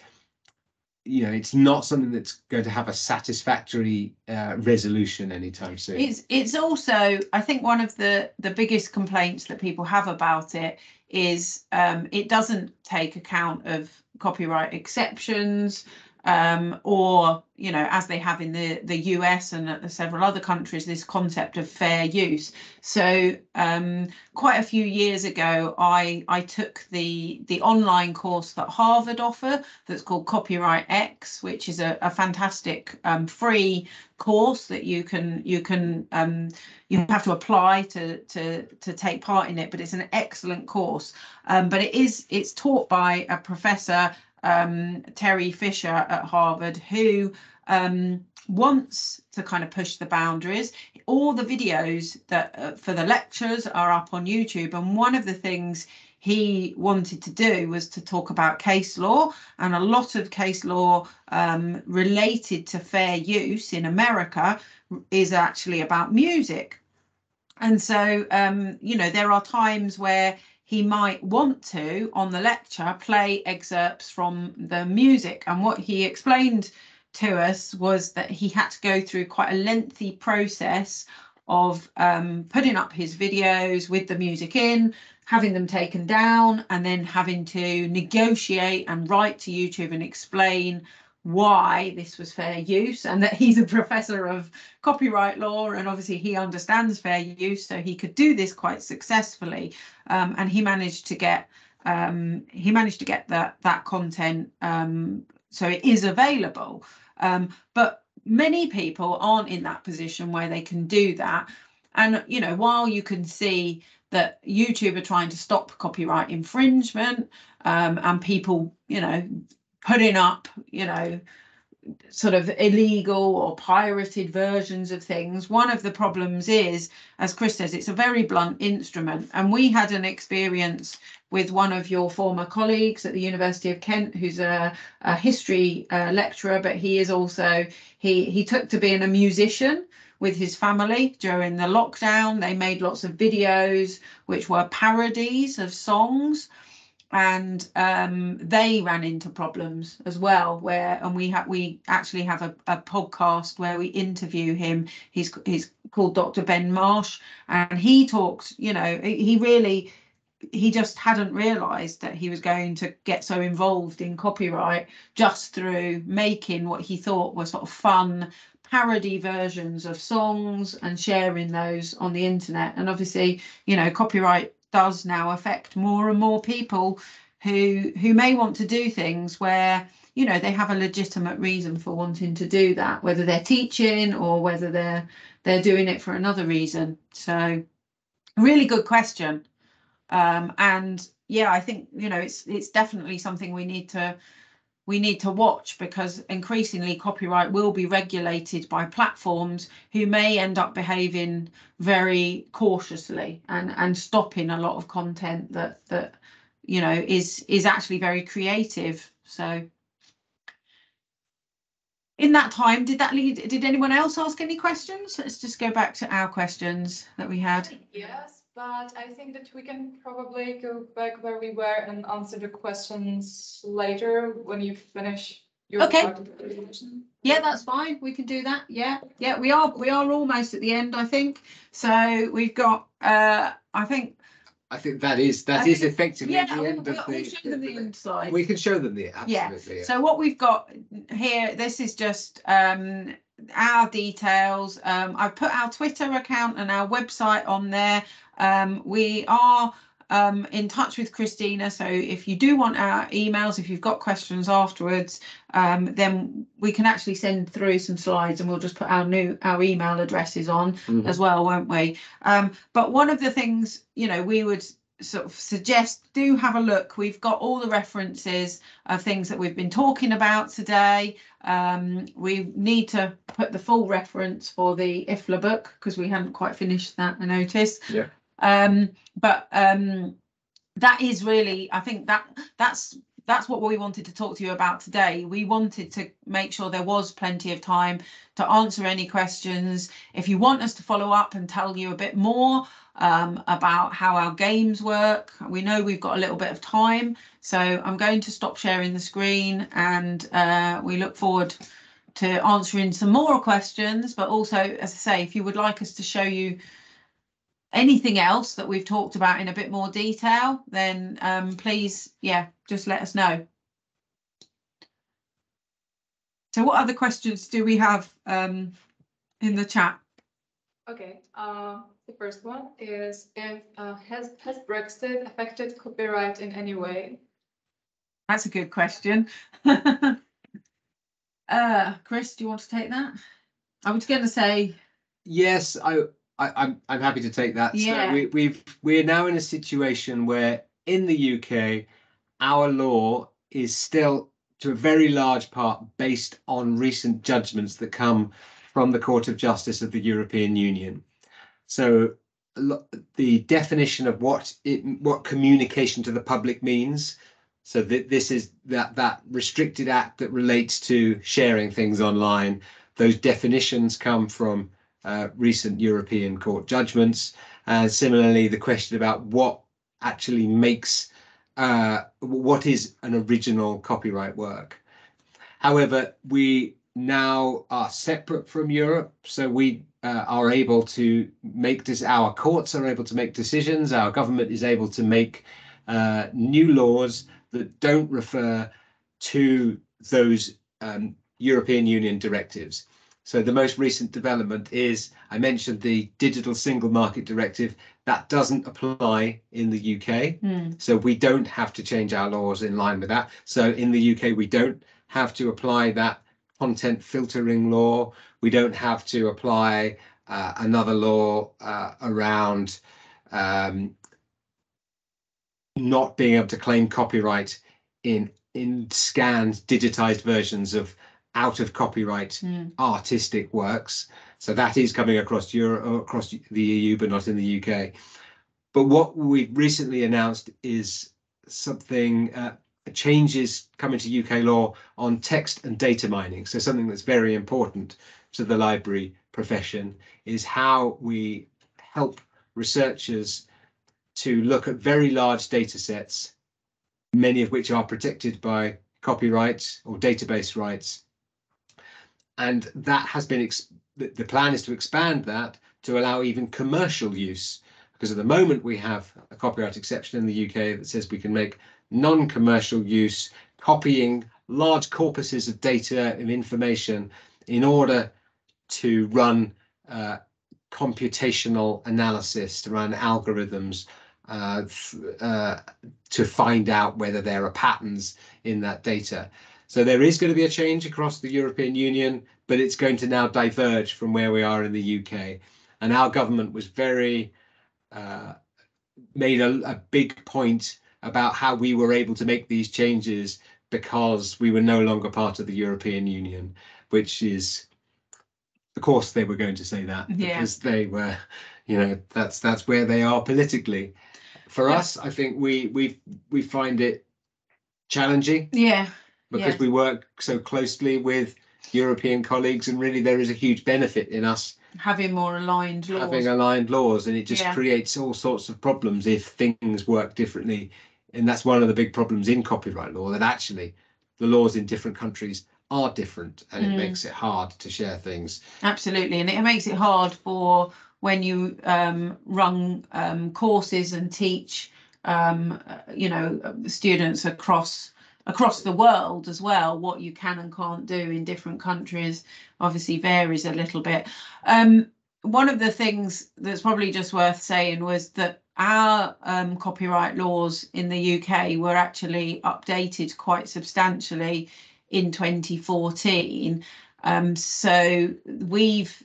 you know it's not something that's going to have a satisfactory uh, resolution anytime soon. It's it's also I think one of the the biggest complaints that people have about it is um, it doesn't take account of copyright exceptions. Um, or you know, as they have in the the US and several other countries, this concept of fair use. So um, quite a few years ago, I I took the the online course that Harvard offer that's called CopyrightX, which is a, a fantastic um, free course that you can you can um, you have to apply to to to take part in it, but it's an excellent course. Um, but it is it's taught by a professor um, Terry Fisher at Harvard, who um, wants to kind of push the boundaries. All the videos that uh, for the lectures are up on YouTube, and one of the things he wanted to do was to talk about case law and a lot of case law um, related to fair use in America is actually about music. And so, um, you know, there are times where he might want to, on the lecture, play excerpts from the music. And what he explained to us was that he had to go through quite a lengthy process of um, putting up his videos with the music in, having them taken down, and then having to negotiate and write to YouTube and explain why this was fair use and that he's a professor of copyright law and obviously he understands fair use so he could do this quite successfully. Um, and he managed to get um, he managed to get that that content um, so it is available. Um, but many people aren't in that position where they can do that. And you know while you can see that YouTube are trying to stop copyright infringement um, and people you know putting up, you know, sort of illegal or pirated versions of things. One of the problems is, as Chris says, it's a very blunt instrument. And we had an experience with one of your former colleagues at the University of Kent, who's a, a history uh, lecturer, but he is also, he, he took to being a musician with his family during the lockdown. They made lots of videos which were parodies of songs and um, they ran into problems as well where and we have we actually have a, a podcast where we interview him. He's he's called dr ben marsh and he talks you know he really he just hadn't realized that he was going to get so involved in copyright just through making what he thought were sort of fun parody versions of songs and sharing those on the internet. And obviously you know copyright does now affect more and more people who who may want to do things where you know they have a legitimate reason for wanting to do that whether they're teaching or whether they're they're doing it for another reason. So really good question. Um, and yeah i think you know it's it's definitely something we need to we need to watch because increasingly copyright will be regulated by platforms who may end up behaving very cautiously and and stopping a lot of content that that you know is is actually very creative. So in that time did that lead did anyone else ask any questions? Let's just go back to our questions that we had. Yes, but I think that we can probably go back where we were and answer the questions later when you finish your Okay. part of the presentation. Yeah, that's fine. We can do that. Yeah, yeah, we are we are almost at the end, I think. So we've got uh I think I think that is that I is think- effectively yeah, the we'll, end we'll, of we'll the. show them the inside. We can show them the absolutely. Yeah. So what we've got here, this is just um our details. Um I've put our Twitter account and our website on there. Um we are um in touch with Christina. So if you do want our emails, if you've got questions afterwards, um then we can actually send through some slides and we'll just put our new our email addresses on Mhm. as well, won't we? Um, but one of the things, you know, we would sort of suggest do have a look. We've got all the references of things that we've been talking about today. Um, we need to put the full reference for the IFLA book because we hadn't quite finished that, I notice Yeah. Um, but um, that is really, I think that that's that's what we wanted to talk to you about today. We wanted to make sure there was plenty of time to answer any questions. If you want us to follow up and tell you a bit more um, about how our games work, we know we've got a little bit of time. So I'm going to stop sharing the screen and uh, we look forward to answering some more questions. But also, as I say, if you would like us to show you anything else that we've talked about in a bit more detail, then um, please, yeah, just let us know. So what other questions do we have um, in the chat? Okay, uh, the first one is if, uh, has, has Brexit affected copyright in any way? That's a good question. uh, Chris, do you want to take that? I was going to say, Yes, I, I, I'm, I'm happy to take that. So Yeah. we, we've, we're now in a situation where in the UK, our law is still to a very large part based on recent judgments that come from the Court of Justice of the European Union. So the definition of what it, what communication to the public means. So that this is that that restricted act that relates to sharing things online. Those definitions come from uh, recent European court judgments. And similarly, the question about what actually makes uh, what is an original copyright work. However, we now are separate from Europe, so we uh, are able to make this. Our courts are able to make decisions. Our government is able to make uh, new laws that don't refer to those um, European Union directives. So the most recent development is I mentioned the Digital Single Market Directive that doesn't apply in the UK. hmm, So we don't have to change our laws in line with that. So in the UK, we don't have to apply that content filtering law. We don't have to apply uh, another law uh, around um, not being able to claim copyright in in scanned digitized versions of out of copyright hmm, artistic works. So that is coming across Europe, across the EU, but not in the UK. But what we've recently announced is something, uh, changes coming to UK law on text and data mining. So something that's very important to the library profession is how we help researchers to look at very large data sets, many of which are protected by copyright or database rights. And that has been, the, plan is to expand that to allow even commercial use. Because at the moment we have a copyright exception in the UK that says we can make non-commercial use, copying large corpuses of data and information in order to run uh, computational analysis, to run algorithms uh, uh, to find out whether there are patterns in that data. So there is going to be a change across the European Union, but it's going to now diverge from where we are in the UK. And our government was very uh, made a, a big point about how we were able to make these changes because we were no longer part of the European Union, which is, of course, they were going to say that Yeah. because they were, you know, that's that's where they are politically. For Yeah. us, I think we we we find it challenging yeah, because Yes. we work so closely with European colleagues, and really there is a huge benefit in us having more aligned laws. having aligned laws, and it just Yeah. creates all sorts of problems if things work differently. And that's one of the big problems in copyright law that actually the laws in different countries are different, and Mm. it makes it hard to share things. Absolutely, and it makes it hard for when you um, run um, courses and teach, um, you know, students across across the world as well. What you can and can't do in different countries obviously varies a little bit. Um, one of the things that's probably just worth saying was that our um, copyright laws in the UK were actually updated quite substantially in 2014. Um, so we've,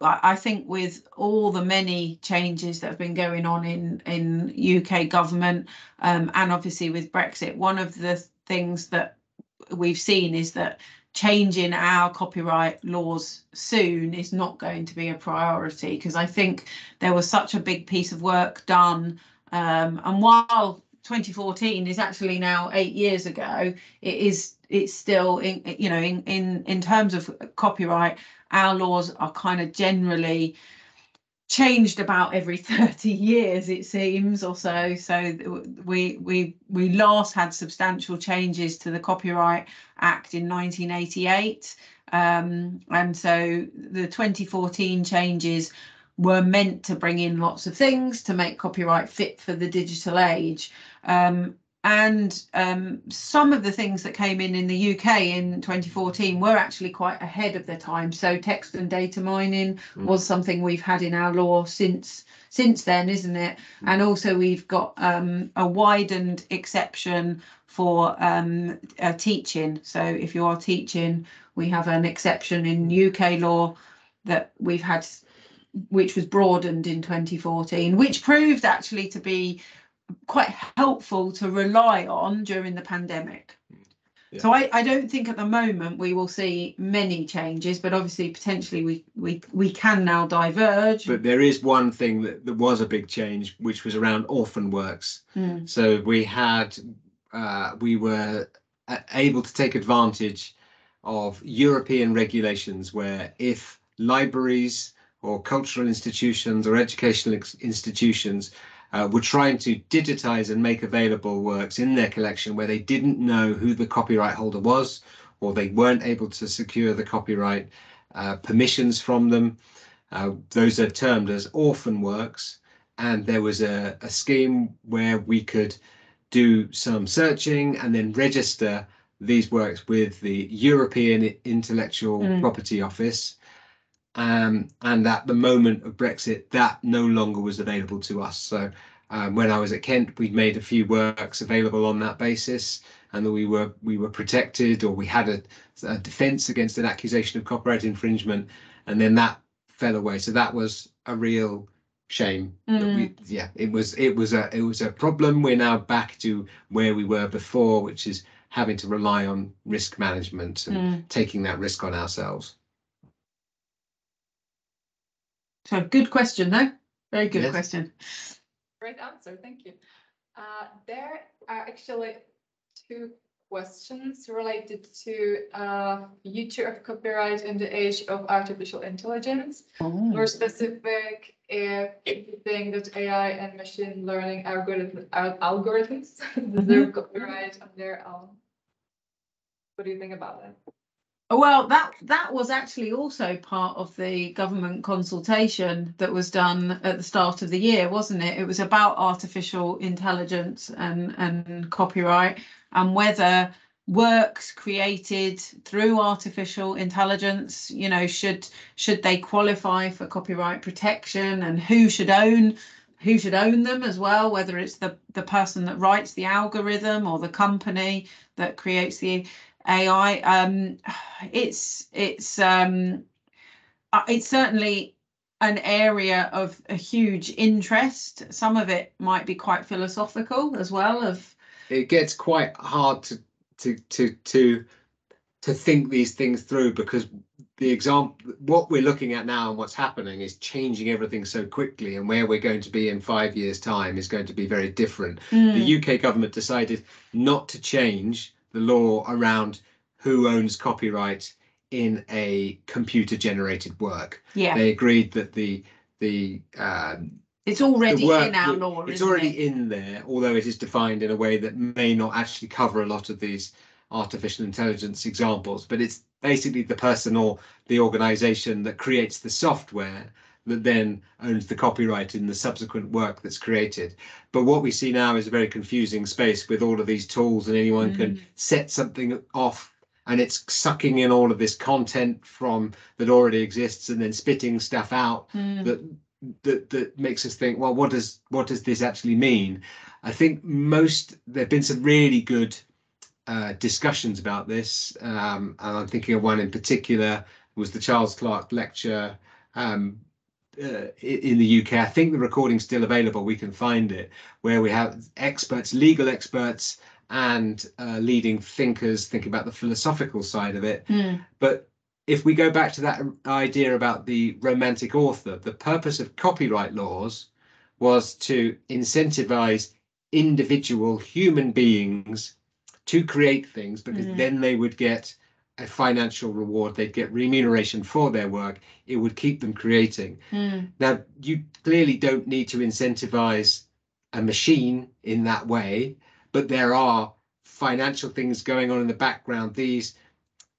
I think, with all the many changes that have been going on in in UK government, um, and obviously with Brexit, one of the things that we've seen is that changing our copyright laws soon is not going to be a priority because I think there was such a big piece of work done. Um, and while 2014 is actually now eight years ago, it is it's still in you know in in in terms of copyright, our laws are kind of generally changed about every 30 years it seems or so. So we we we last had substantial changes to the copyright act in 1988 um, and so the 2014 changes were meant to bring in lots of things to make copyright fit for the digital age. Um, and um, some of the things that came in in the UK in 2014 were actually quite ahead of their time. So text and data mining Mm. was something we've had in our law since since then, isn't it? And also we've got um, a widened exception for um, uh, teaching. So if you are teaching, we have an exception in UK law that we've had, which was broadened in 2014, which proved actually to be quite helpful to rely on during the pandemic. Yeah. So I, I don't think at the moment we will see many changes, but obviously potentially we we we can now diverge. But there is one thing that, that was a big change, which was around orphan works. Mm, So we had, uh, we were able to take advantage of European regulations where if libraries or cultural institutions or educational institutions uh, were trying to digitize and make available works in their collection where they didn't know who the copyright holder was or they weren't able to secure the copyright uh, permissions from them. Uh, those are termed as orphan works. And there was a, a scheme where we could do some searching and then register these works with the European Intellectual Mm. Property Office. Um, and at the moment of Brexit, that no longer was available to us. So um, when I was at Kent, we made a few works available on that basis, and that we were we were protected or we had a, a defence against an accusation of copyright infringement, and then that fell away. So that was a real shame. that we- yeah, it was it was a it was a problem. We're now back to where we were before, which is having to rely on risk management and mm. taking that risk on ourselves. So good question though. Very good Yes. question. Great answer, thank you. Uh, there are actually two questions related to uh, future of copyright in the age of artificial intelligence. More specific, if you think that AI and machine learning algorithm, al- algorithms deserve copyright on their own. What do you think about that? Well, that that was actually also part of the government consultation that was done at the start of the year, wasn't it? It was about artificial intelligence and and copyright and whether works created through artificial intelligence, you know, should should they qualify for copyright protection and who should own who should own them as well, whether it's the the person that writes the algorithm or the company that creates the AI. Um, it's it's um, uh, it's certainly an area of a huge interest. Some of it might be quite philosophical as well. Of It gets quite hard to to to to to think these things through because the example what we're looking at now and what's happening is changing everything so quickly and where we're going to be in five years time is going to be very different Mm, the UK government decided not to change the law around who owns copyright in a computer generated work. yeah, They agreed that the the um, it's already work in our law. it's already it? in there, although it is defined in a way that may not actually cover a lot of these artificial intelligence examples. But it's basically the person or the organization that creates the software that then owns the copyright in the subsequent work that's created. But what we see now is a very confusing space with all of these tools, and anyone can Mm. set something off and it's sucking in all of this content from that already exists and then spitting stuff out Mm, that that that makes us think well what does what does this actually mean i think most there have been some really good uh, discussions about this um, and i'm thinking of one in particular was the charles clark lecture um, uh, in the uk i think the recording's still available. We can find it where we have experts legal experts and uh, leading thinkers thinking about the philosophical side of it. Mm, but if we go back to that idea about the romantic author, the purpose of copyright laws was to incentivize individual human beings to create things because Mhm. then they would get a financial reward, they'd get remuneration for their work, it would keep them creating. mm, Now, you clearly don't need to incentivize a machine in that way, but there are financial things going on in the background. These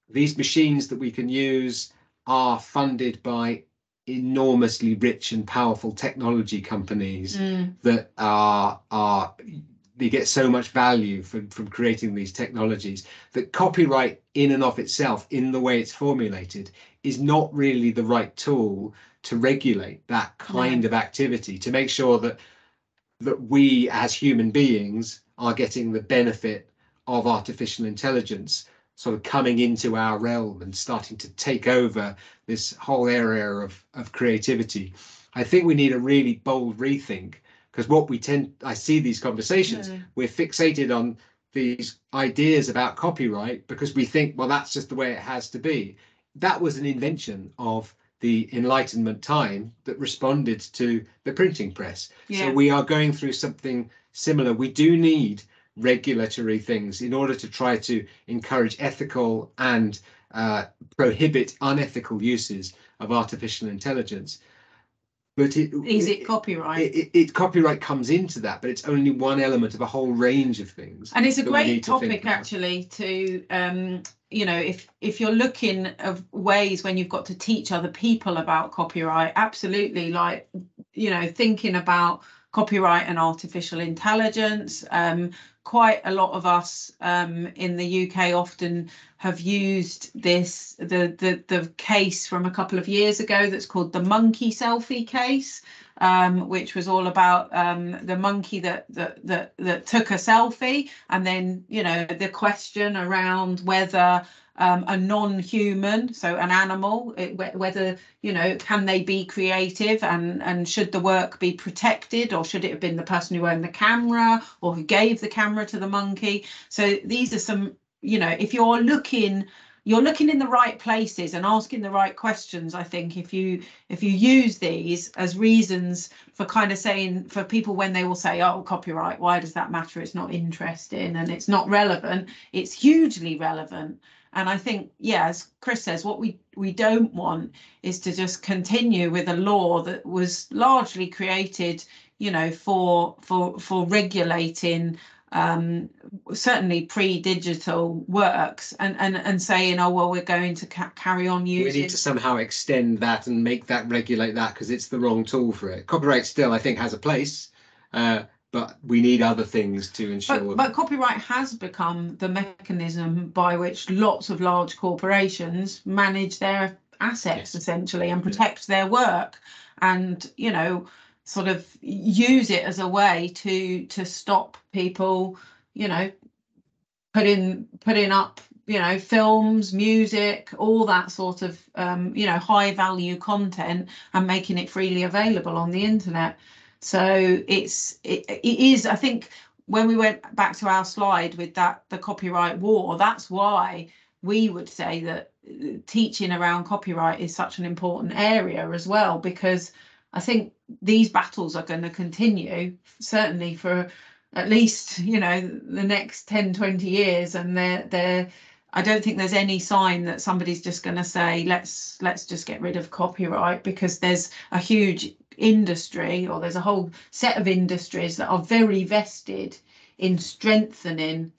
these machines that we can use are funded by enormously rich and powerful technology companies mm, that are are you get so much value from from creating these technologies that copyright in and of itself in the way it's formulated is not really the right tool to regulate that kind of activity to make sure that that we as human beings are getting the benefit of artificial intelligence sort of coming into our realm and starting to take over this whole area of, of creativity. I think we need a really bold rethink because what we tend, I see these conversations, we're fixated on these ideas about copyright because we think, well, that's just the way it has to be. That was an invention of the Enlightenment time that responded to the printing press. Yeah. So we are going through something similar. We do need regulatory things in order to try to encourage ethical and uh, prohibit unethical uses of artificial intelligence. But it, Is it copyright? it, it, it copyright comes into that, but it's only one element of a whole range of things. And it's a great to topic actually to um, you know, if if you're looking of ways when you've got to teach other people about copyright, absolutely like you know, thinking about copyright and artificial intelligence. Um, quite a lot of us um, in the UK often have used this the the the case from a couple of years ago that's called the monkey selfie case um, which was all about um, the monkey that, that that that took a selfie, and then you know the question around whether um, a non-human, so an animal, it, whether you know can they be creative and and should the work be protected or should it have been the person who owned the camera or who gave the camera to the monkey? So these are some you know if you're looking you're looking in the right places and asking the right questions i think if you if you use these as reasons for kind of saying for people when they will say oh copyright why does that matter? It's not interesting and it's not relevant. It's hugely relevant. And i think yeah as chris says what we we don't want is to just continue with a law that was largely created you know for for for regulating um certainly pre-digital works and and and saying oh well we're going to ca- carry on using. We need to somehow extend that and make that regulate that because it's the wrong tool for it. Copyright still, I think, has a place, uh, but we need other things to ensure. But, but copyright has become the mechanism by which lots of large corporations manage their assets Yes. essentially and protect their work and you know sort of use it as a way to to stop people you know putting putting up you know films music all that sort of um, you know high value content and making it freely available on the internet. So it's it, it is i think when we went back to our slide with that the copyright war that's why we would say that uh, teaching around copyright is such an important area as well because i think these battles are going to continue certainly for at least you know the next 10 20 years and they're they're I don't think there's any sign that somebody's just going to say let's let's just get rid of copyright because there's a huge industry or there's a whole set of industries that are very vested in strengthening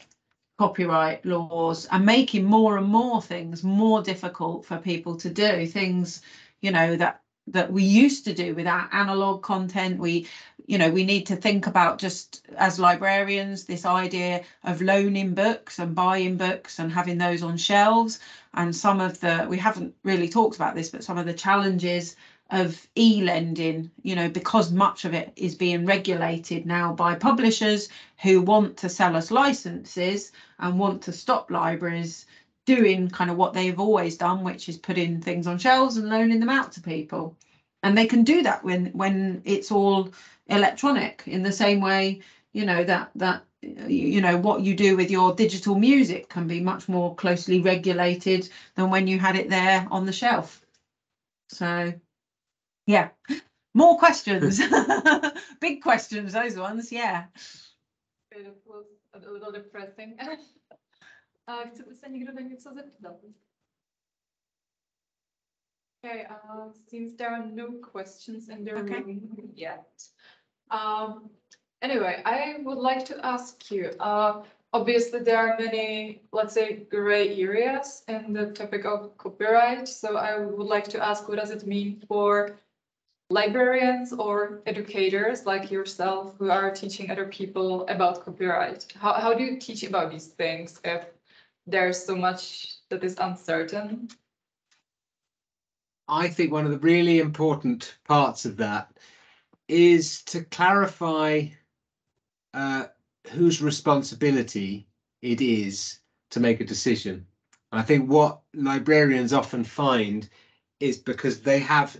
copyright laws and making more and more things more difficult for people to do. Things you know that that we used to do with our analog content. We you know we need to think about just as librarians this idea of loaning books and buying books and having those on shelves. And some of the we haven't really talked about this but some of the challenges of e-lending you know because much of it is being regulated now by publishers who want to sell us licenses and want to stop libraries doing kind of what they've always done which is putting things on shelves and loaning them out to people. And they can do that when when it's all electronic in the same way you know that that you know what you do with your digital music can be much more closely regulated than when you had it there on the shelf. So yeah. More questions. Big questions those ones yeah. It was a little depressing. A chcete se někdo na něco zeptat? Okay, uh, seems there are no questions in the Okay. room yet. Um, anyway, I would like to ask you, uh, obviously there are many, let's say, gray areas in the topic of copyright. So I would like to ask, what does it mean for librarians or educators like yourself who are teaching other people about copyright? How, how do you teach about these things if there's so much that is uncertain? I think one of the really important parts of that is to clarify uh, whose responsibility it is to make a decision. And I think what librarians often find is because they have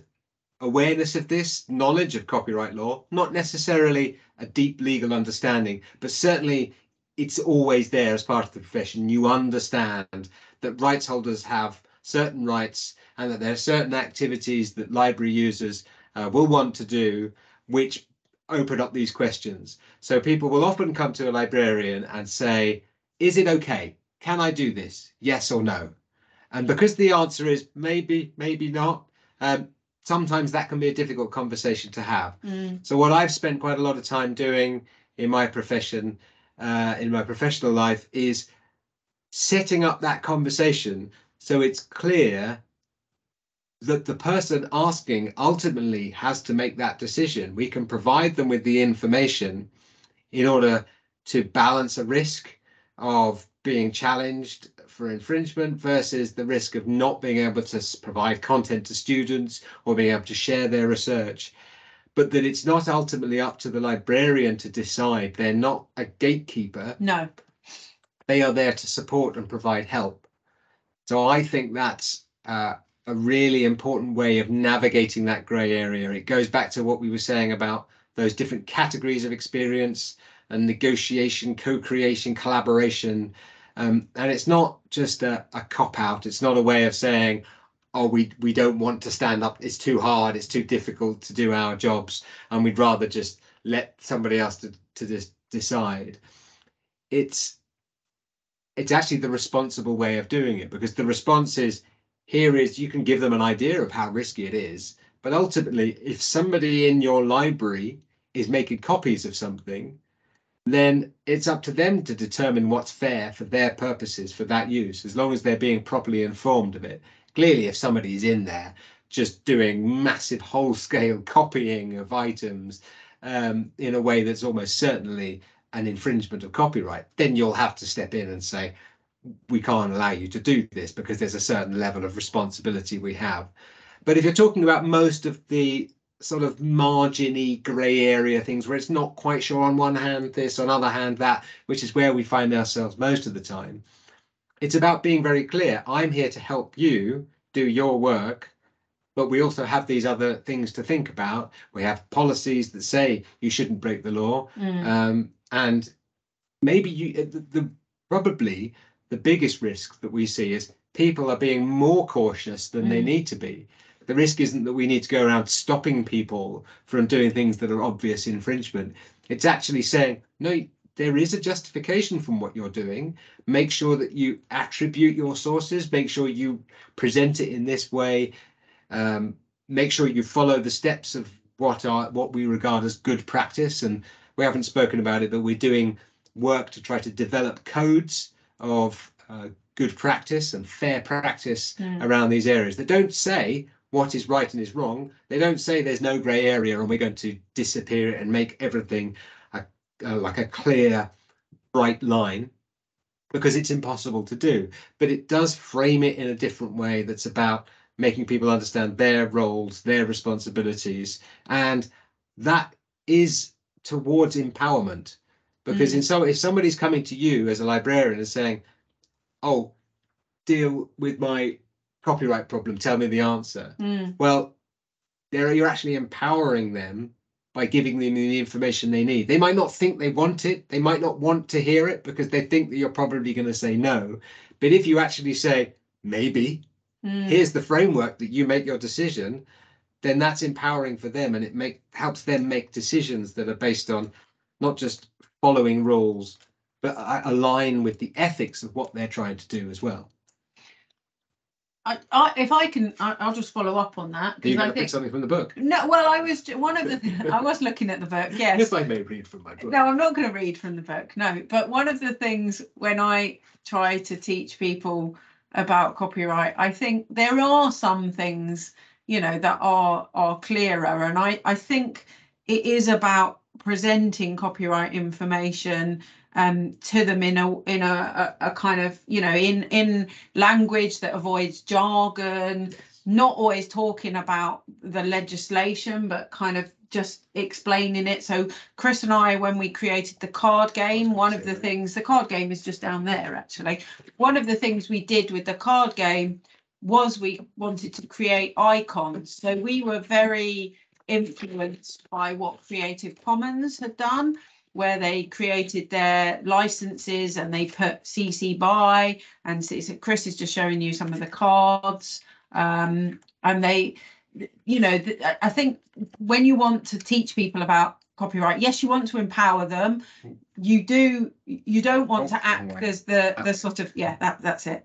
awareness of this, knowledge of copyright law, not necessarily a deep legal understanding, but certainly it's always there as part of the profession. You understand that rights holders have certain rights and that there are certain activities that library users uh, will want to do which open up these questions. So people will often come to a librarian and say, is it okay? Can I do this? Yes or no? And because the answer is maybe, maybe not, um, sometimes that can be a difficult conversation to have. Mm, So what I've spent quite a lot of time doing in my profession, uh, in my professional life, is setting up that conversation so it's clear that the person asking ultimately has to make that decision. We can provide them with the information in order to balance a risk of being challenged for infringement versus the risk of not being able to provide content to students or being able to share their research. But that it's not ultimately up to the librarian to decide. They're not a gatekeeper no, they are there to support and provide help. So I think that's uh, a really important way of navigating that grey area. It goes back to what we were saying about those different categories of experience and negotiation, co-creation, collaboration. Um, and it's not just a, a cop out. It's not a way of saying, oh, we, we don't want to stand up. It's too hard. It's too difficult to do our jobs. And we'd rather just let somebody else to, to just decide. It's it's actually the responsible way of doing it because the response is here is you can give them an idea of how risky it is but ultimately if somebody in your library is making copies of something then it's up to them to determine what's fair for their purposes for that use as long as they're being properly informed of it clearly if somebody's in there just doing massive whole scale copying of items um, in a way that's almost certainly an infringement of copyright, then you'll have to step in and say, we can't allow you to do this because there's a certain level of responsibility we have. But if you're talking about most of the sort of marginy grey area things where it's not quite sure on one hand this, on other hand that, which is where we find ourselves most of the time, it's about being very clear. I'm here to help you do your work but we also have these other things to think about. We have policies that say you shouldn't break the law, mm, um, and maybe you uh, the, the probably the biggest risk that we see is people are being more cautious than they Mm. need to be. The risk isn't that we need to go around stopping people from doing things that are obvious infringement. It's actually saying no. There is a justification from what you're doing. Make sure that you attribute your sources. Make sure you present it in this way um, make sure you follow the steps of what are what we regard as good practice and we haven't spoken about it but we're doing work to try to develop codes of uh, good practice and fair practice Mm. around these areas that don't say what is right and is wrong they don't say there's no gray area and we're going to disappear it and make everything uh, like a clear bright line because it's impossible to do. But it does frame it in a different way that's about making people understand their roles, their responsibilities, and that is towards empowerment. Because in so if somebody's coming to you as a librarian and saying, "Oh, deal with my copyright problem, tell me the answer," mm, well, there you're actually empowering them by giving them the information they need. They might not think they want it, they might not want to hear it because they think that you're probably going to say no. But if you actually say maybe mm. here's the framework that you make your decision then that's empowering for them and it make helps them make decisions that are based on not just following rules but align with the ethics of what they're trying to do as well I, I, if I can, I, I'll just follow up on that Are you because going I think something from the book no. Well, I was one of the. I was looking at the book. Yes. yes i may read from my book No, I'm not going to read from the book. No, but one of the things when I try to teach people about copyright, I think there are some things, you know, that are are clearer. And I I think it is about presenting copyright information um, to them in a in a, a, a kind of you know in in language that avoids jargon not always talking about the legislation but kind of just explaining it. So chris and i when we created the card game one of the things the card game is just down there actually. One of the things we did with the card game was we wanted to create icons. So we were very influenced by what creative commons had done where they created their licenses and they put CC by and so Chris is just showing you some of the cards um, and they you know I- think when you want to teach people about copyright yes you want to empower them. You do you don't want to act as the the sort of yeah that that's it.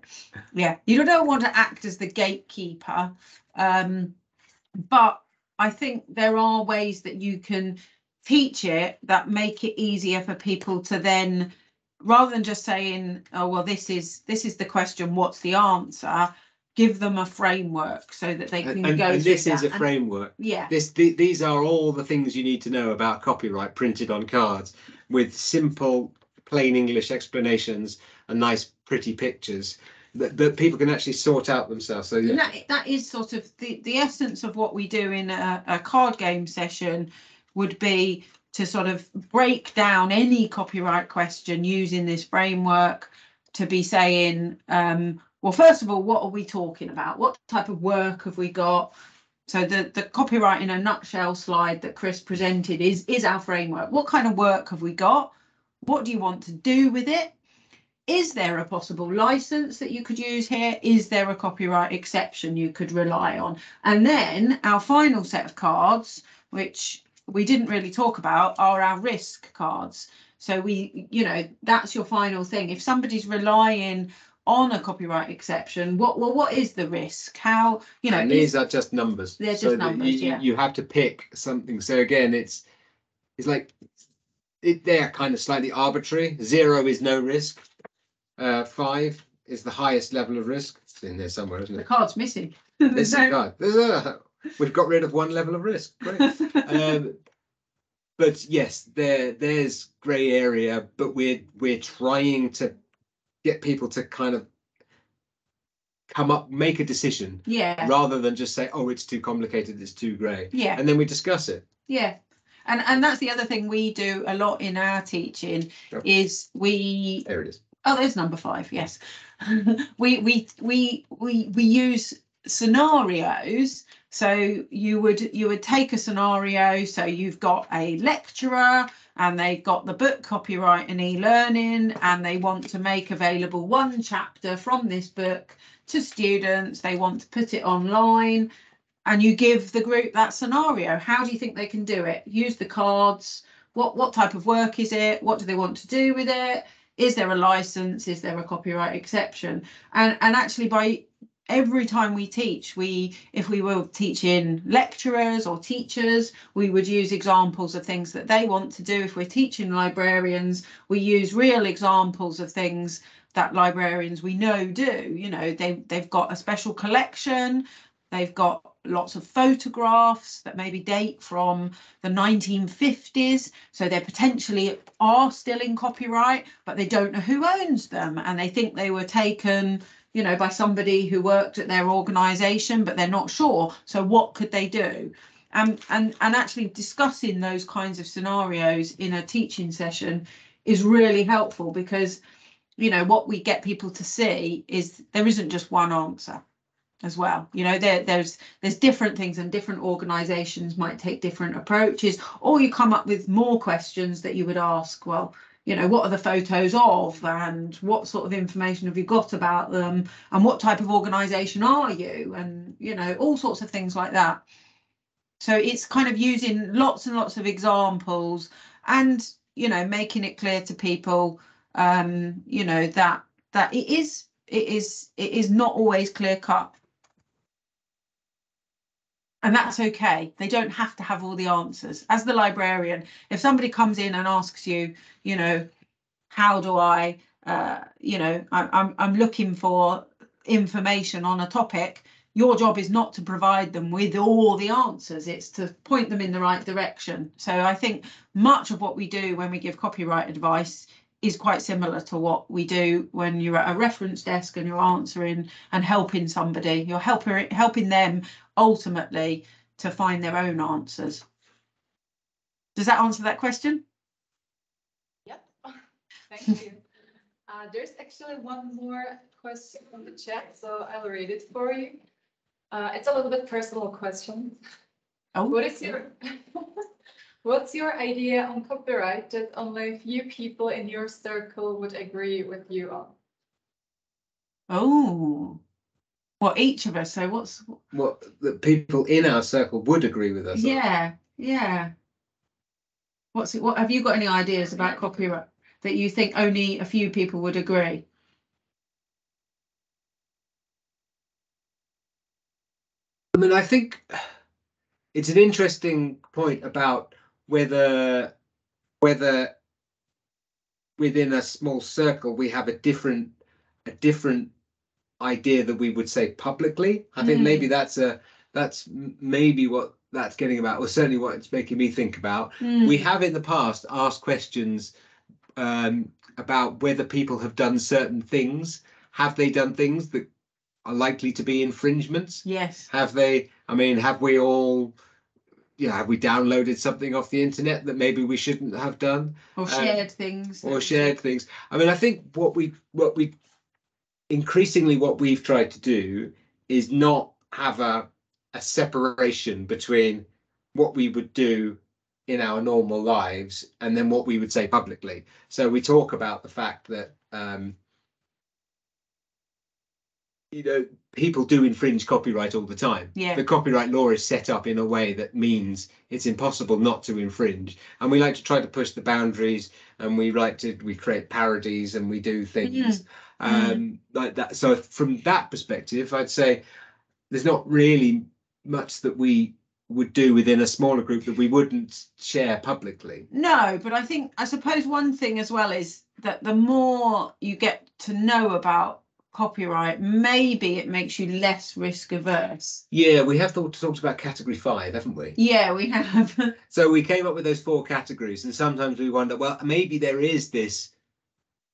Yeah you don't want to act as the gatekeeper um, but I think there are ways that you can teach it that make it easier for people to then rather than just saying oh well this is this is the question what's the answer give them a framework so that they can And, and, go and this is that. a And- framework. yeah This the, these are all the things you need to know about copyright printed on cards with simple, plain English explanations and nice, pretty pictures that, that people can actually sort out themselves. So yeah, that, that is sort of the, the essence of what we do in a, a card game session would be to sort of break down any copyright question using this framework to be saying, um, well, first of all, what are we talking about? What type of work have we got? So the, the copyright in a nutshell slide that Chris presented is, is our framework. What kind of work have we got? What do you want to do with it? Is there a possible license that you could use here? Is there a copyright exception you could rely on? And then our final set of cards, which we didn't really talk about, are our risk cards. So we, you know, that's your final thing. If somebody's relying on a copyright exception, what well, what is the risk? How, you know, and is- these are just numbers. They're So just numbers, you, yeah. You have to pick something. So again, it's it's like it, they're kind of slightly arbitrary. Zero is no risk. Uh, five is the highest level of risk. It's in there somewhere, isn't it? the card's missing. There's is no- God. There's a, we've got rid of one level of risk. Great. um, but yes, there there's grey area, but we're we're trying to get people to kind of come up, make a decision yeah, rather than just say, "Oh, it's too complicated, it's too grey. yeah. and then we discuss it. Yeah. And and that's the other thing we do a lot in our teaching Sure. is we There it is. oh there's number five, yes. we we we we we use scenarios. So you would you would take a scenario, so you've got a lecturer and they've got the book copyright and e-learning and they want to make available one chapter from this book to students. They want to put it online and you give the group that scenario. How do you think they can do it? Use the cards. What what type of work is it? What do they want to do with it? Is there a license? Is there a copyright exception? And and actually by every time we teach, we if we were teaching lecturers or teachers, we would use examples of things that they want to do. If we're teaching librarians, we use real examples of things that librarians we know do. You know, they they've got a special collection, they've got lots of photographs that maybe date from the 1950s so they potentially are still in copyright but they don't know who owns them and they think they were taken you know by somebody who worked at their organization but they're not sure. So what could they do? And and and actually discussing those kinds of scenarios in a teaching session is really helpful because you know what we get people to see is there isn't just one answer as well. You know there there's there's different things and different organizations might take different approaches or you come up with more questions that you would ask. Well you know what are the photos of and what sort of information have you got about them and what type of organization are you and you know all sorts of things like that. So it's kind of using lots and lots of examples and you know making it clear to people um you know that that it is it is it is not always clear cut and that's okay. They don't have to have all the answers. As the librarian if somebody comes in and asks you you know how do i uh, you know I, i'm i'm looking for information on a topic your job is not to provide them with all the answers, it's to point them in the right direction. So I think much of what we do when we give copyright advice is quite similar to what we do when you're at a reference desk and you're answering and helping somebody. You're helping helping them ultimately to find their own answers. Does that answer that question? Yep, thank you. Uh, there's actually one more question from the chat, so I'll read it for you. Uh, it's a little bit personal question. Oh, What is your, what's your idea on copyright that only a few people in your circle would agree with you on? Oh, well, each of us. So what's What the people in our circle would agree with us. on. yeah, yeah. What's it? What have you got any ideas about copyright that you think only a few people would agree? I mean, I think it's an interesting point about whether whether within a small circle we have a different a different idea that we would say publicly. I think Mm. maybe that's a that's maybe what that's getting about, or certainly what it's making me think about. We Mm, have in the past asked questions um, about whether people have done certain things. Have they done things that are likely to be infringements? yes. Have they? I mean, have we all? Yeah, have we downloaded something off the internet that maybe we shouldn't have done, Or um, shared things. or shared things? I mean, I think what we what we increasingly what we've tried to do is not have a a separation between what we would do in our normal lives and then what we would say publicly. So we talk about the fact that um, you know people do infringe copyright all the time. Yeah. The copyright law is set up in a way that means it's impossible not to infringe, and we like to try to push the boundaries, and we like to we create parodies and we do things um, like that. So from that perspective, I'd say there's not really much that we would do within a smaller group that we wouldn't share publicly. No, but I think I suppose one thing as well is that the more you get to know about copyright, maybe it makes you less risk averse. Yeah, we have thought, talked about category five, haven't we? Yeah, we have. So we came up with those four categories, and sometimes we wonder, well, maybe there is this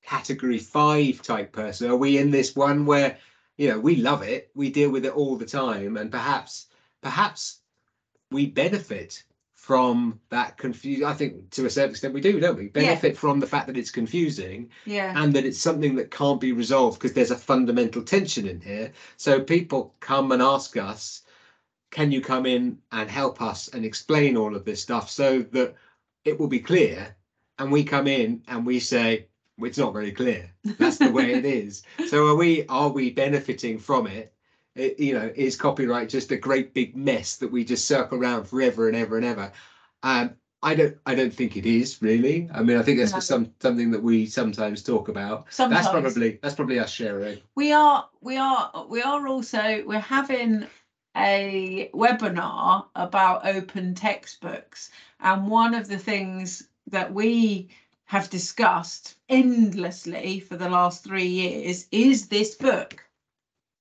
category five type person. Are we in this one where, you know, we love it, we deal with it all the time, and perhaps, perhaps we benefit from that confusion. I think to a certain extent we do, don't we? Benefit from the fact that it's confusing yeah. and that it's something that can't be resolved because there's a fundamental tension in here. So people come and ask us, can you come in and help us and explain all of this stuff so that it will be clear? And we come in and we say, well, it's not very clear. That's the way it is. So are we are we benefiting from it? It- you know, is copyright just a great big mess that we just circle around forever and ever and ever? Um, I don't I don't think it is really. I mean, I think that's No. some something that we sometimes talk about. Sometimes That's probably that's probably us sharing. we are we are we are also we're having a webinar about open textbooks and one of the things that we have discussed endlessly for the last three years is this book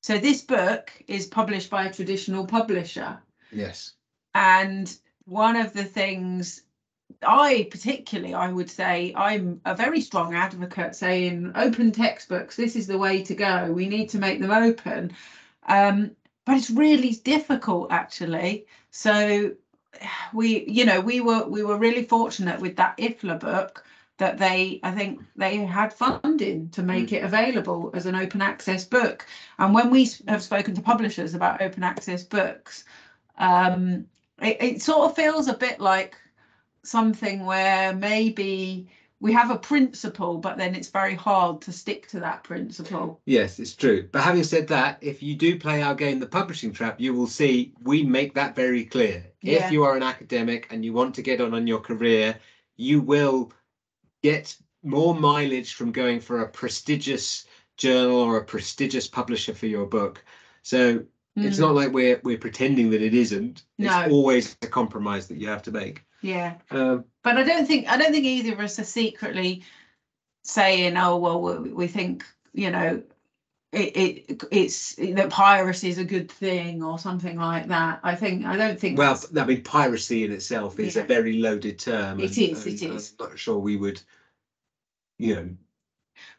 so this book is published by a traditional publisher Yes. and one of the things I particularly, I would say, I'm a very strong advocate saying open textbooks, this is the way to go. We need to make them open. Um, but it's really difficult actually. So we, you know, we were we were really fortunate with that IFLA book that they, I think they had funding to make it available as an open access book. And when we have spoken to publishers about open access books, um, it, it sort of feels a bit like something where maybe we have a principle, but then it's very hard to stick to that principle. Yes, it's true. But having said that, if you do play our game, The Publishing Trap, you will see we make that very clear. Yeah. If you are an academic and you want to get on on your career, you will get more mileage from going for a prestigious journal or a prestigious publisher for your book. So it's Mm, not like we're we're pretending that it isn't. It's always a compromise that you have to make. Yeah, Um, but I don't think I don't think either of us are secretly saying, "Oh well, we, we think you know." It, it it's that piracy is a good thing or something like that. I think I don't think Well, I mean, piracy in itself is a very loaded term. It and- is, and is. I'm not sure we would, you know,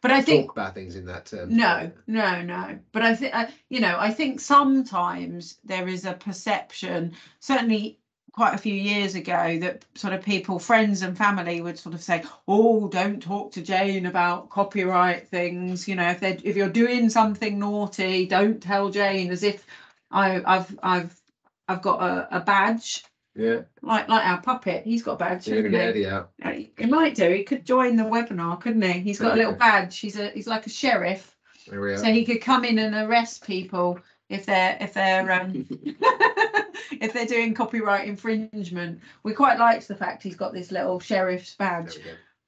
but I think talk about things in that term. No, no, no. But I think, you know, I think sometimes there is a perception, certainly quite a few years ago, that sort of people, friends and family would sort of say, oh, don't talk to Jane about copyright things. You know, if they if you're doing something naughty, don't tell Jane as if I, I've I've I've got a, a badge. Yeah, Like like our puppet, he's got a badge. you're gonna hasn't get he? Uh, He might do. He could join the webinar, couldn't he? He's got a little badge. He's a he's like a sheriff. There we are. So he could come in and arrest people if they're if they're um if they're doing copyright infringement. We quite liked the fact he's got this little sheriff's badge.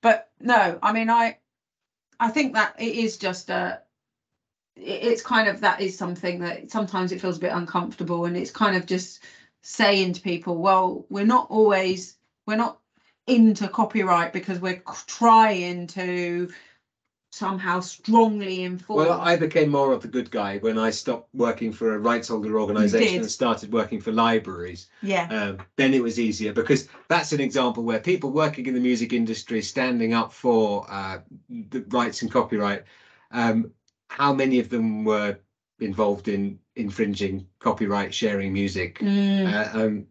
But no, I mean I I think that it is just a it's kind of that is something that sometimes it feels a bit uncomfortable and it's kind of just saying to people, well, we're not always we're not into copyright because we're trying to somehow strongly enforce. Well, I became more of the good guy when I stopped working for a rights holder organisation and started working for libraries. yeah. Um, then it was easier because that's an example where people working in the music industry standing up for uh, the rights and copyright. Um, how many of them were involved in infringing copyright sharing music? Mm, Uh, um,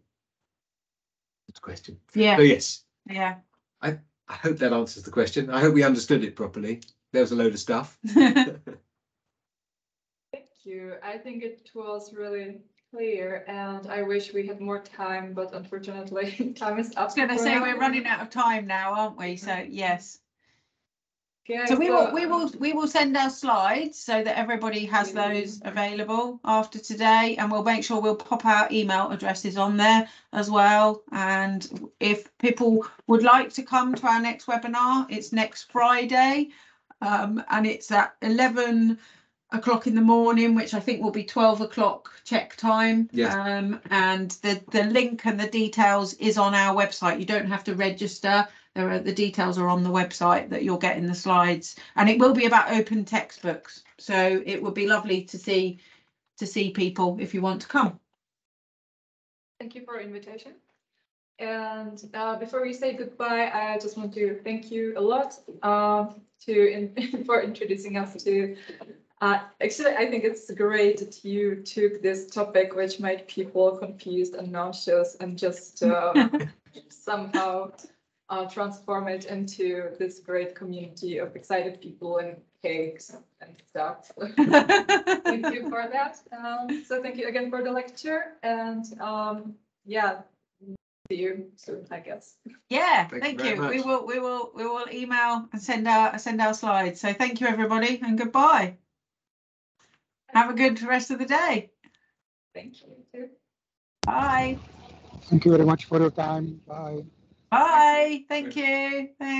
good question. yeah. So yes, Yeah. I, I hope that answers the question. I hope we understood it properly. There was a load of stuff. Thank you. I think it was really clear and I wish we had more time, but unfortunately time is up. I was going to say we're running out of time now, aren't we? So yes. Okay, So we will we will we will send our slides so that everybody has those available after today, and we'll make sure we'll pop our email addresses on there as well. And if people would like to come to our next webinar, it's next Friday, um, and it's at eleven o'clock in the morning, which I think will be twelve o'clock Czech time. Yes. Um, and the the link and the details is on our website. You don't have to register. There are the details are on the website that you'll get in the slides, and it will be about open textbooks. So it would be lovely to see to see people if you want to come. Thank you for your invitation. And uh, before we say goodbye, I just want to thank you a lot um, to in, for introducing us to. Uh, actually, I think it's great that you took this topic, which made people confused and nauseous, and just uh, somehow uh, transform it into this great community of excited people and cakes and stuff. thank you for that. Um, so thank you again for the lecture and um, yeah, see you soon, I guess. Yeah, Thank you thank very you. We will we will we will email and send our send our slides. So thank you everybody and goodbye. Have a good rest of the day. Thank you. too. Bye. Thank you very much for your time. Bye. Bye. Thank you. Thanks.